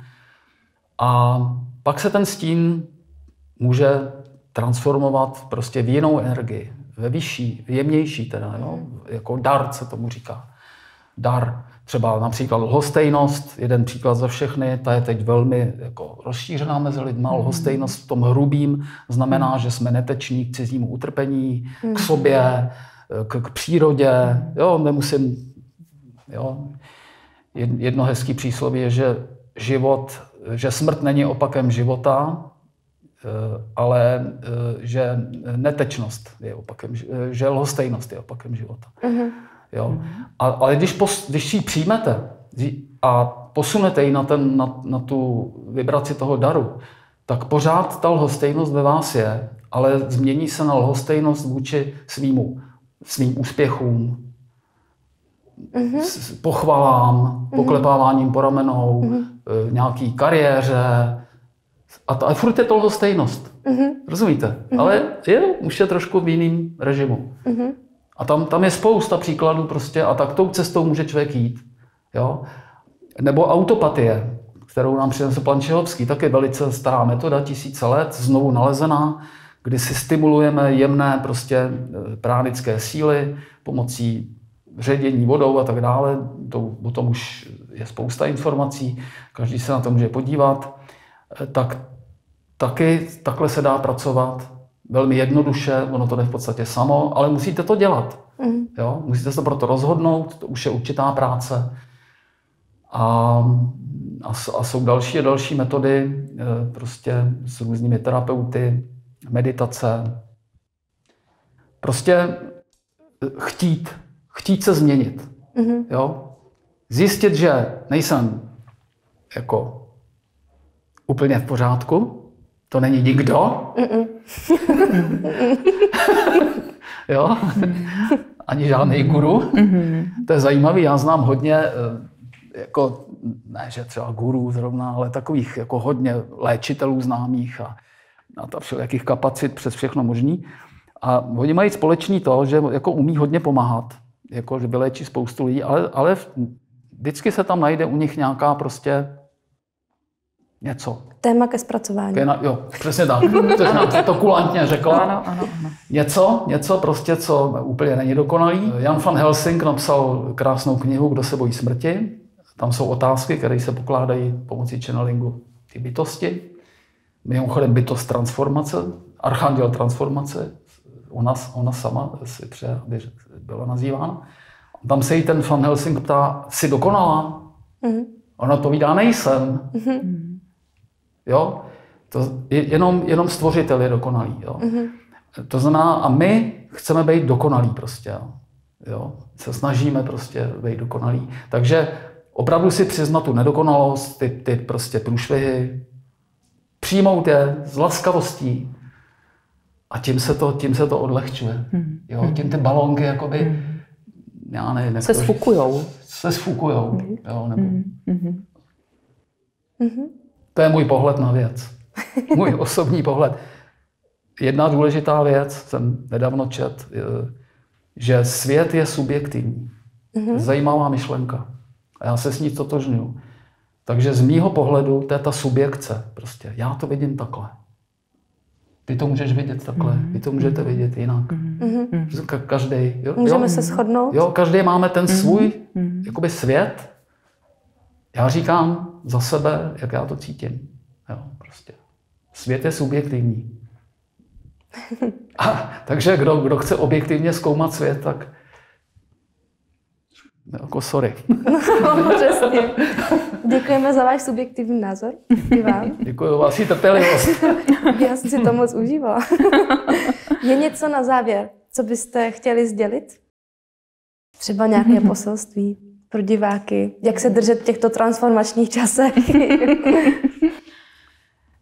A pak se ten stín může transformovat prostě v jinou energii, ve vyšší, v jemnější teda, jo? jako dar se tomu říká. Dar. Třeba například lhostejnost, jeden příklad za všechny, ta je teď velmi jako rozšířená mezi lidmi. Mm. Lhostejnost v tom hrubým znamená, že jsme neteční k cizímu utrpení, k sobě, k, k přírodě. Jo, nemusím... Jo. Jedno hezký přísloví je, že život, že smrt není opakem života, eh, ale eh, že netečnost je opakem, eh, že lhostejnost je opakem života. Mm-hmm. Jo? A, ale když, pos, když ji přijmete a posunete ji na, ten, na, na tu vibraci toho daru, tak pořád ta lhostejnost ve vás je, ale změní se na lhostejnost vůči svýmu, svým úspěchům, mm-hmm. s pochvalám, mm-hmm. poklepáváním po ramenou, mm-hmm. nějaký kariéře. A, to, a furt je to lhostejnost. Mm-hmm. Rozumíte? Mm-hmm. Ale je, už je trošku v jiným režimu. Mm-hmm. A tam, tam je spousta příkladů prostě a tak tou cestou může člověk jít. Jo? Nebo autopatie, kterou nám přinesl pan Čehovský, taky velice stará metoda, tisíce let, znovu nalezená, kdy si stimulujeme jemné prostě e, pránické síly pomocí ředění vodou a tak dále. To, o tom už je spousta informací, každý se na to může podívat. E, tak taky takhle se dá pracovat velmi jednoduše, ono to jde v podstatě samo, ale musíte to dělat. Mm. Jo? Musíte se proto rozhodnout, to už je určitá práce. A, a, a jsou další a další metody, eh, prostě s různými terapeuty, meditace. Prostě eh, chtít, chtít se změnit. Mm-hmm. Jo? Zjistit, že nejsem jako úplně v pořádku, to není nikdo. jo? Ani žádný guru. to je zajímavý, já znám hodně, eh, jako, ne, že třeba guru zrovna, ale takových jako hodně léčitelů známých a, a ta všelijakých kapacit přes všechno možný. A oni mají společný to, že jako umí hodně pomáhat, jako, že vyléčí spoustu lidí, ale, ale vždycky se tam najde u nich nějaká prostě něco. Téma ke zpracování. Na, jo, přesně tak. To, to kulantně řekla. Ano, ano, ano. Něco, něco prostě, co úplně není dokonalý. Jan van Helsing napsal krásnou knihu Kdo se bojí smrti. Tam jsou otázky, které se pokládají pomocí channelingu ty bytosti. Mimochodem bytost transformace, archanděl transformace, ona, ona sama si přeje, aby byla nazývána. Tam se jí ten Van Helsing ptá, jsi dokonalá? Mm-hmm. Ona odpovídá, nejsem. Mm-hmm. Jo? To je jenom, jenom stvořitel je dokonalý. Jo? Mm-hmm. To znamená, a my chceme být dokonalí prostě. Jo? jo? Se snažíme prostě být dokonalí. Takže opravdu si přiznat tu nedokonalost, ty, ty prostě průšvihy, přijmout je s laskavostí a tím se to, tím se to odlehčuje. Mm. Jo? Tím ty balonky jakoby, mm. já nevím, se sfukujou. Se sfukujou. Mm. Jo? Nebo... Mm. To je můj pohled na věc. Můj osobní pohled. Jedna důležitá věc, jsem nedávno čet, že svět je subjektivní. Mm-hmm. Zajímavá myšlenka. A já se s ní totožňuju. Takže z mýho pohledu to je ta subjekce. Prostě já to vidím takhle. Ty to můžeš vidět takhle, mm-hmm. vy to můžete vidět jinak. Mm-hmm. Každý. Jo, Můžeme jo, se shodnout? Jo, každý máme ten svůj mm-hmm. jakoby svět já říkám za sebe, jak já to cítím. Jo, prostě. Svět je subjektivní. A, takže kdo, kdo chce objektivně zkoumat svět, tak jako sorry. No, přesně. Děkujeme za váš subjektivní názor. I vám. Děkuji za vaši trpělivost. Já jsem si to moc užívala. Je něco na závěr, co byste chtěli sdělit? Třeba nějaké poselství? pro diváky? Jak se držet v těchto transformačních časech?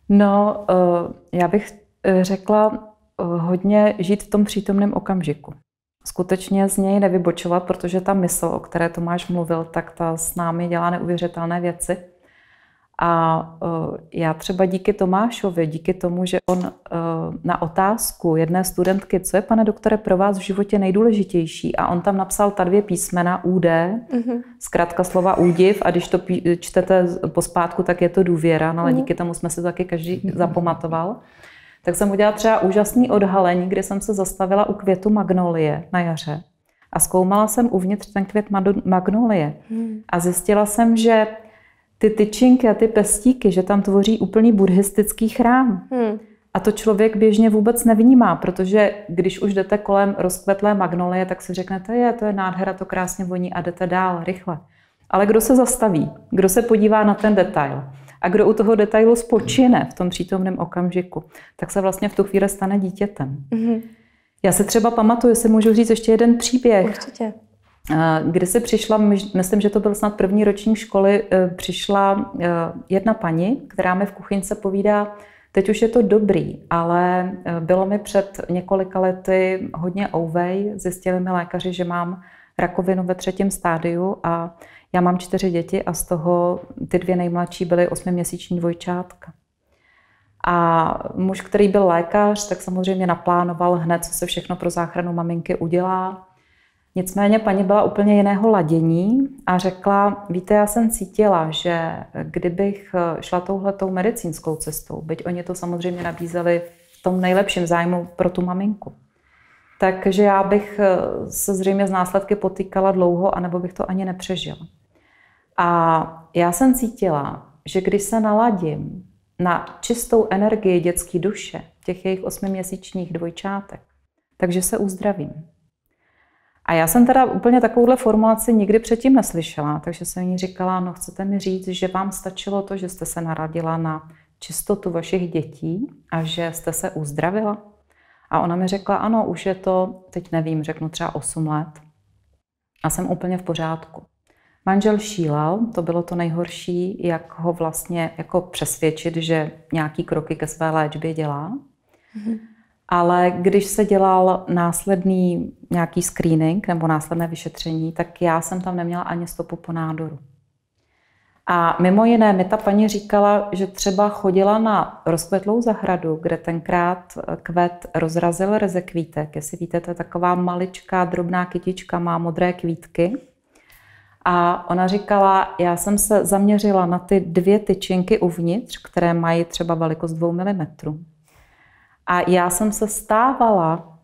no, eh, já bych eh, řekla eh, hodně žít v tom přítomném okamžiku. Skutečně z něj nevybočovat, protože ta mysl, o které Tomáš mluvil, tak ta s námi dělá neuvěřitelné věci. A uh, já třeba díky Tomášovi, díky tomu, že on uh, na otázku jedné studentky, co je, pane doktore, pro vás v životě nejdůležitější, a on tam napsal ta dvě písmena UD, mm-hmm. zkrátka slova údiv, a když to čtete pospátku, tak je to důvěra, no ale mm-hmm. díky tomu jsme si to taky každý zapamatoval. Tak jsem udělala třeba úžasný odhalení, kde jsem se zastavila u květu magnolie na jaře. A zkoumala jsem uvnitř ten květ magnolie. Mm. A zjistila jsem, že ty tyčinky a ty pestíky, že tam tvoří úplný buddhistický chrám. Hmm. A to člověk běžně vůbec nevnímá, protože když už jdete kolem rozkvetlé magnolie, tak si řeknete, je, to je nádhera, to krásně voní a jdete dál, rychle. Ale kdo se zastaví? Kdo se podívá na ten detail? A kdo u toho detailu spočine v tom přítomném okamžiku, tak se vlastně v tu chvíli stane dítětem. Mm-hmm. Já se třeba pamatuju, si můžu říct ještě jeden příběh. Určitě. Kdy se přišla, myslím, že to byl snad první ročník školy, e, přišla e, jedna paní, která mi v kuchyňce povídá, teď už je to dobrý, ale e, bylo mi před několika lety hodně ouvej, zjistili mi lékaři, že mám rakovinu ve třetím stádiu a já mám čtyři děti a z toho ty dvě nejmladší byly osmiměsíční dvojčátka. A muž, který byl lékař, tak samozřejmě naplánoval hned, co se všechno pro záchranu maminky udělá. Nicméně paní byla úplně jiného ladění a řekla, víte, já jsem cítila, že kdybych šla touhletou medicínskou cestou, byť oni to samozřejmě nabízeli v tom nejlepším zájmu pro tu maminku, takže já bych se zřejmě z následky potýkala dlouho, anebo bych to ani nepřežila. A já jsem cítila, že když se naladím na čistou energii dětské duše, těch jejich osmiměsíčních dvojčátek, takže se uzdravím. A já jsem teda úplně takovouhle formulaci nikdy předtím neslyšela, takže jsem jí říkala, no chcete mi říct, že vám stačilo to, že jste se naradila na čistotu vašich dětí a že jste se uzdravila? A ona mi řekla, ano, už je to, teď nevím, řeknu třeba 8 let. A jsem úplně v pořádku. Manžel šílel, to bylo to nejhorší, jak ho vlastně jako přesvědčit, že nějaký kroky ke své léčbě dělá. Mm-hmm. Ale když se dělal následný nějaký screening nebo následné vyšetření, tak já jsem tam neměla ani stopu po nádoru. A mimo jiné mi ta paní říkala, že třeba chodila na rozkvetlou zahradu, kde tenkrát kvet rozrazil rezekvítek. Jestli víte, to je taková maličká drobná kytička, má modré kvítky. A ona říkala, já jsem se zaměřila na ty dvě tyčinky uvnitř, které mají třeba velikost 2 mm. A já jsem se stávala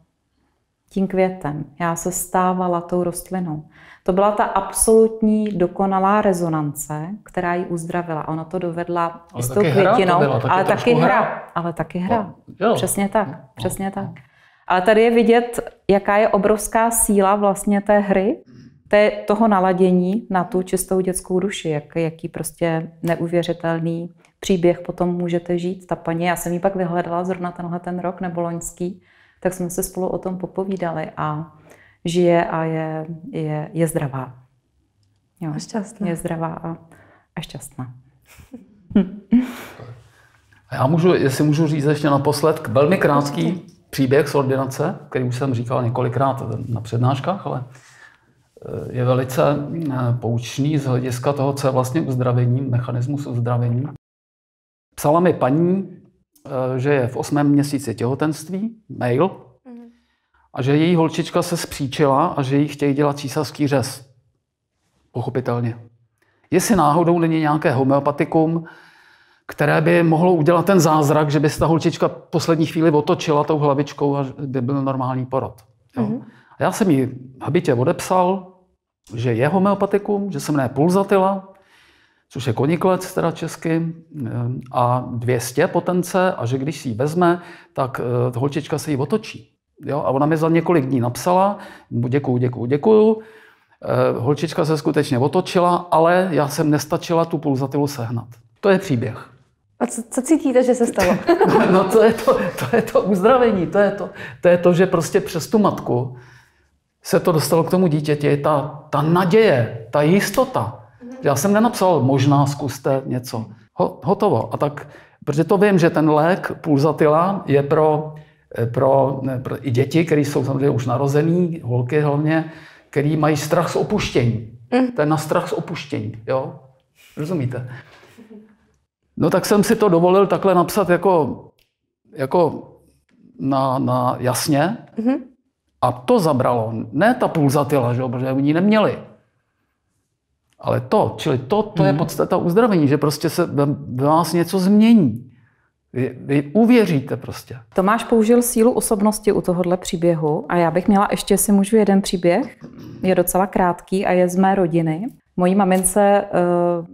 tím květem, já se stávala tou rostlinou. To byla ta absolutní dokonalá rezonance, která ji uzdravila. Ona to dovedla ale s tou květinou, byla, taky ale taky hra. hra. Ale taky hra. No, přesně tak, no, přesně no. tak. Ale tady je vidět, jaká je obrovská síla vlastně té hry, té, toho naladění na tu čistou dětskou duši, jak, jaký prostě neuvěřitelný příběh potom můžete žít. Ta paní, já jsem ji pak vyhledala zrovna tenhle ten rok nebo loňský, tak jsme se spolu o tom popovídali a žije a je, je, je zdravá. Jo, a šťastná. Je zdravá a, a šťastná. A já můžu, jestli můžu říct ještě naposled, velmi krátký příběh z ordinace, který už jsem říkal několikrát na přednáškách, ale je velice poučný z hlediska toho, co je vlastně uzdravení, mechanismus uzdravení. Psala mi paní, eh, že je v osmém měsíci těhotenství, mail, a že její holčička se spříčila a že jí chtějí dělat císařský řez. Pochopitelně. Jestli náhodou není nějaké homeopatikum, které by mohlo udělat ten zázrak, že by se ta holčička v poslední chvíli otočila tou hlavičkou a by byl normální porod. Jo? Mm-hmm. A já jsem jí habitě odepsal, že je homeopatikum, že se jmenuje pulzatila, což je koniklec teda česky, eh, a 200 potence a že když si ji vezme, tak eh, holčička se jí otočí. Jo? A ona mi za několik dní napsala, děkuju, děkuju, děkuju. Eh, holčička se skutečně otočila, ale já jsem nestačila tu pulzatilu sehnat. To je příběh. A co, co cítíte, že se stalo? no to je to, to je to uzdravení, to je to, to je to, že prostě přes tu matku se to dostalo k tomu dítěti, ta, ta naděje, ta jistota. Já jsem nenapsal, možná zkuste něco. Ho, hotovo. A tak, protože to vím, že ten lék pulzatila je pro pro, pro i děti, které jsou samozřejmě už narozený, holky hlavně, který mají strach z opuštění. Mm. To je na strach z opuštění, jo? Rozumíte? No tak jsem si to dovolil takhle napsat jako, jako na, na jasně. Mm-hmm. A to zabralo. Ne ta pulzatila, že? protože oni neměli. Ale to, čili to, to je mhm. podstata uzdravení, že prostě se ve vás něco změní. Vy, vy uvěříte prostě. Tomáš použil sílu osobnosti u tohohle příběhu a já bych měla ještě, si můžu jeden příběh, je docela krátký a je z mé rodiny. Mojí mamince uh,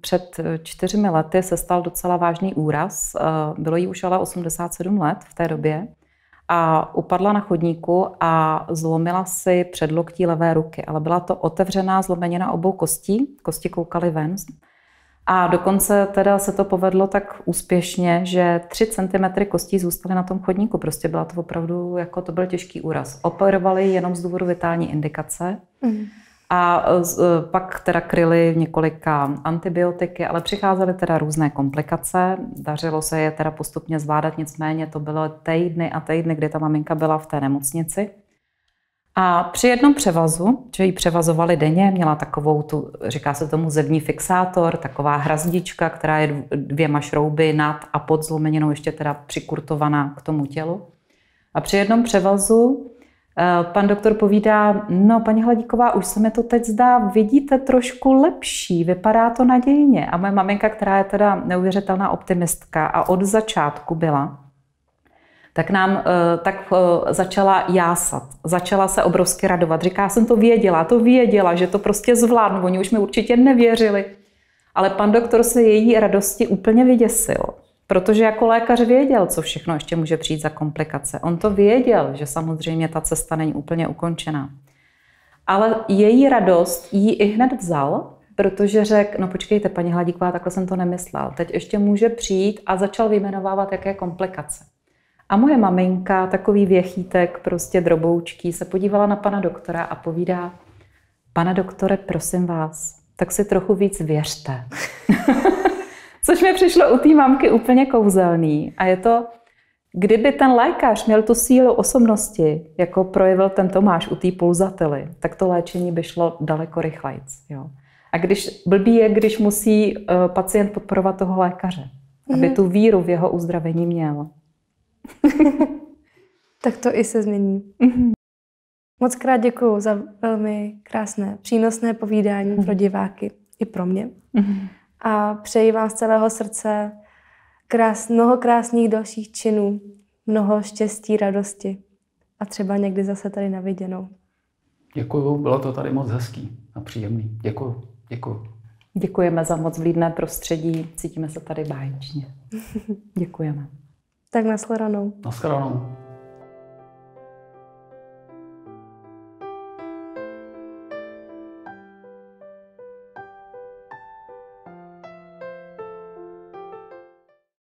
před čtyřmi lety se stal docela vážný úraz. Uh, bylo jí už ale 87 let v té době a upadla na chodníku a zlomila si předloktí levé ruky, ale byla to otevřená zlomenina obou kostí, kosti koukaly ven. A dokonce teda se to povedlo tak úspěšně, že 3 cm kostí zůstaly na tom chodníku. Prostě byla to opravdu, jako to byl těžký úraz. Operovali jenom z důvodu vitální indikace. Mm. A e, pak teda kryli několika antibiotiky, ale přicházely teda různé komplikace. Dařilo se je teda postupně zvládat, nicméně to bylo týdny a týdny, kdy ta maminka byla v té nemocnici. A při jednom převazu, že ji převazovali denně, měla takovou tu, říká se tomu zevní fixátor, taková hrazdička, která je dvěma šrouby nad a pod zlomeninou ještě teda přikurtovaná k tomu tělu. A při jednom převazu pan doktor povídá, no paní Hladíková, už se mi to teď zdá, vidíte trošku lepší, vypadá to nadějně. A moje maminka, která je teda neuvěřitelná optimistka a od začátku byla, tak nám eh, tak eh, začala jásat, začala se obrovsky radovat. Říká, jsem to věděla, to věděla, že to prostě zvládnu, oni už mi určitě nevěřili. Ale pan doktor se její radosti úplně vyděsil. Protože jako lékař věděl, co všechno ještě může přijít za komplikace. On to věděl, že samozřejmě ta cesta není úplně ukončená. Ale její radost jí i hned vzal, protože řekl, no počkejte, paní Hladíková, takhle jsem to nemyslel. Teď ještě může přijít a začal vyjmenovávat, jaké komplikace. A moje maminka, takový věchýtek, prostě droboučký, se podívala na pana doktora a povídá, pane doktore, prosím vás, tak si trochu víc věřte. Což mi přišlo u té mamky úplně kouzelný. A je to, kdyby ten lékař měl tu sílu osobnosti, jako projevil ten Tomáš u té pulzatily, tak to léčení by šlo daleko rychleji. Jo. A když blbý je, když musí uh, pacient podporovat toho lékaře, mm-hmm. aby mhm. tu víru v jeho uzdravení měl. tak to i se změní. Mm-hmm. Moc krát děkuji za velmi krásné, přínosné povídání mm-hmm. pro diváky i pro mě. Mm-hmm a přeji vám z celého srdce krás, mnoho krásných dalších činů, mnoho štěstí, radosti a třeba někdy zase tady na viděnou. Děkuju, bylo to tady moc hezký a příjemný. Děkuju, děkuju. Děkujeme za moc vlídné prostředí, cítíme se tady báječně. Děkujeme. Tak nashledanou. Nashledanou.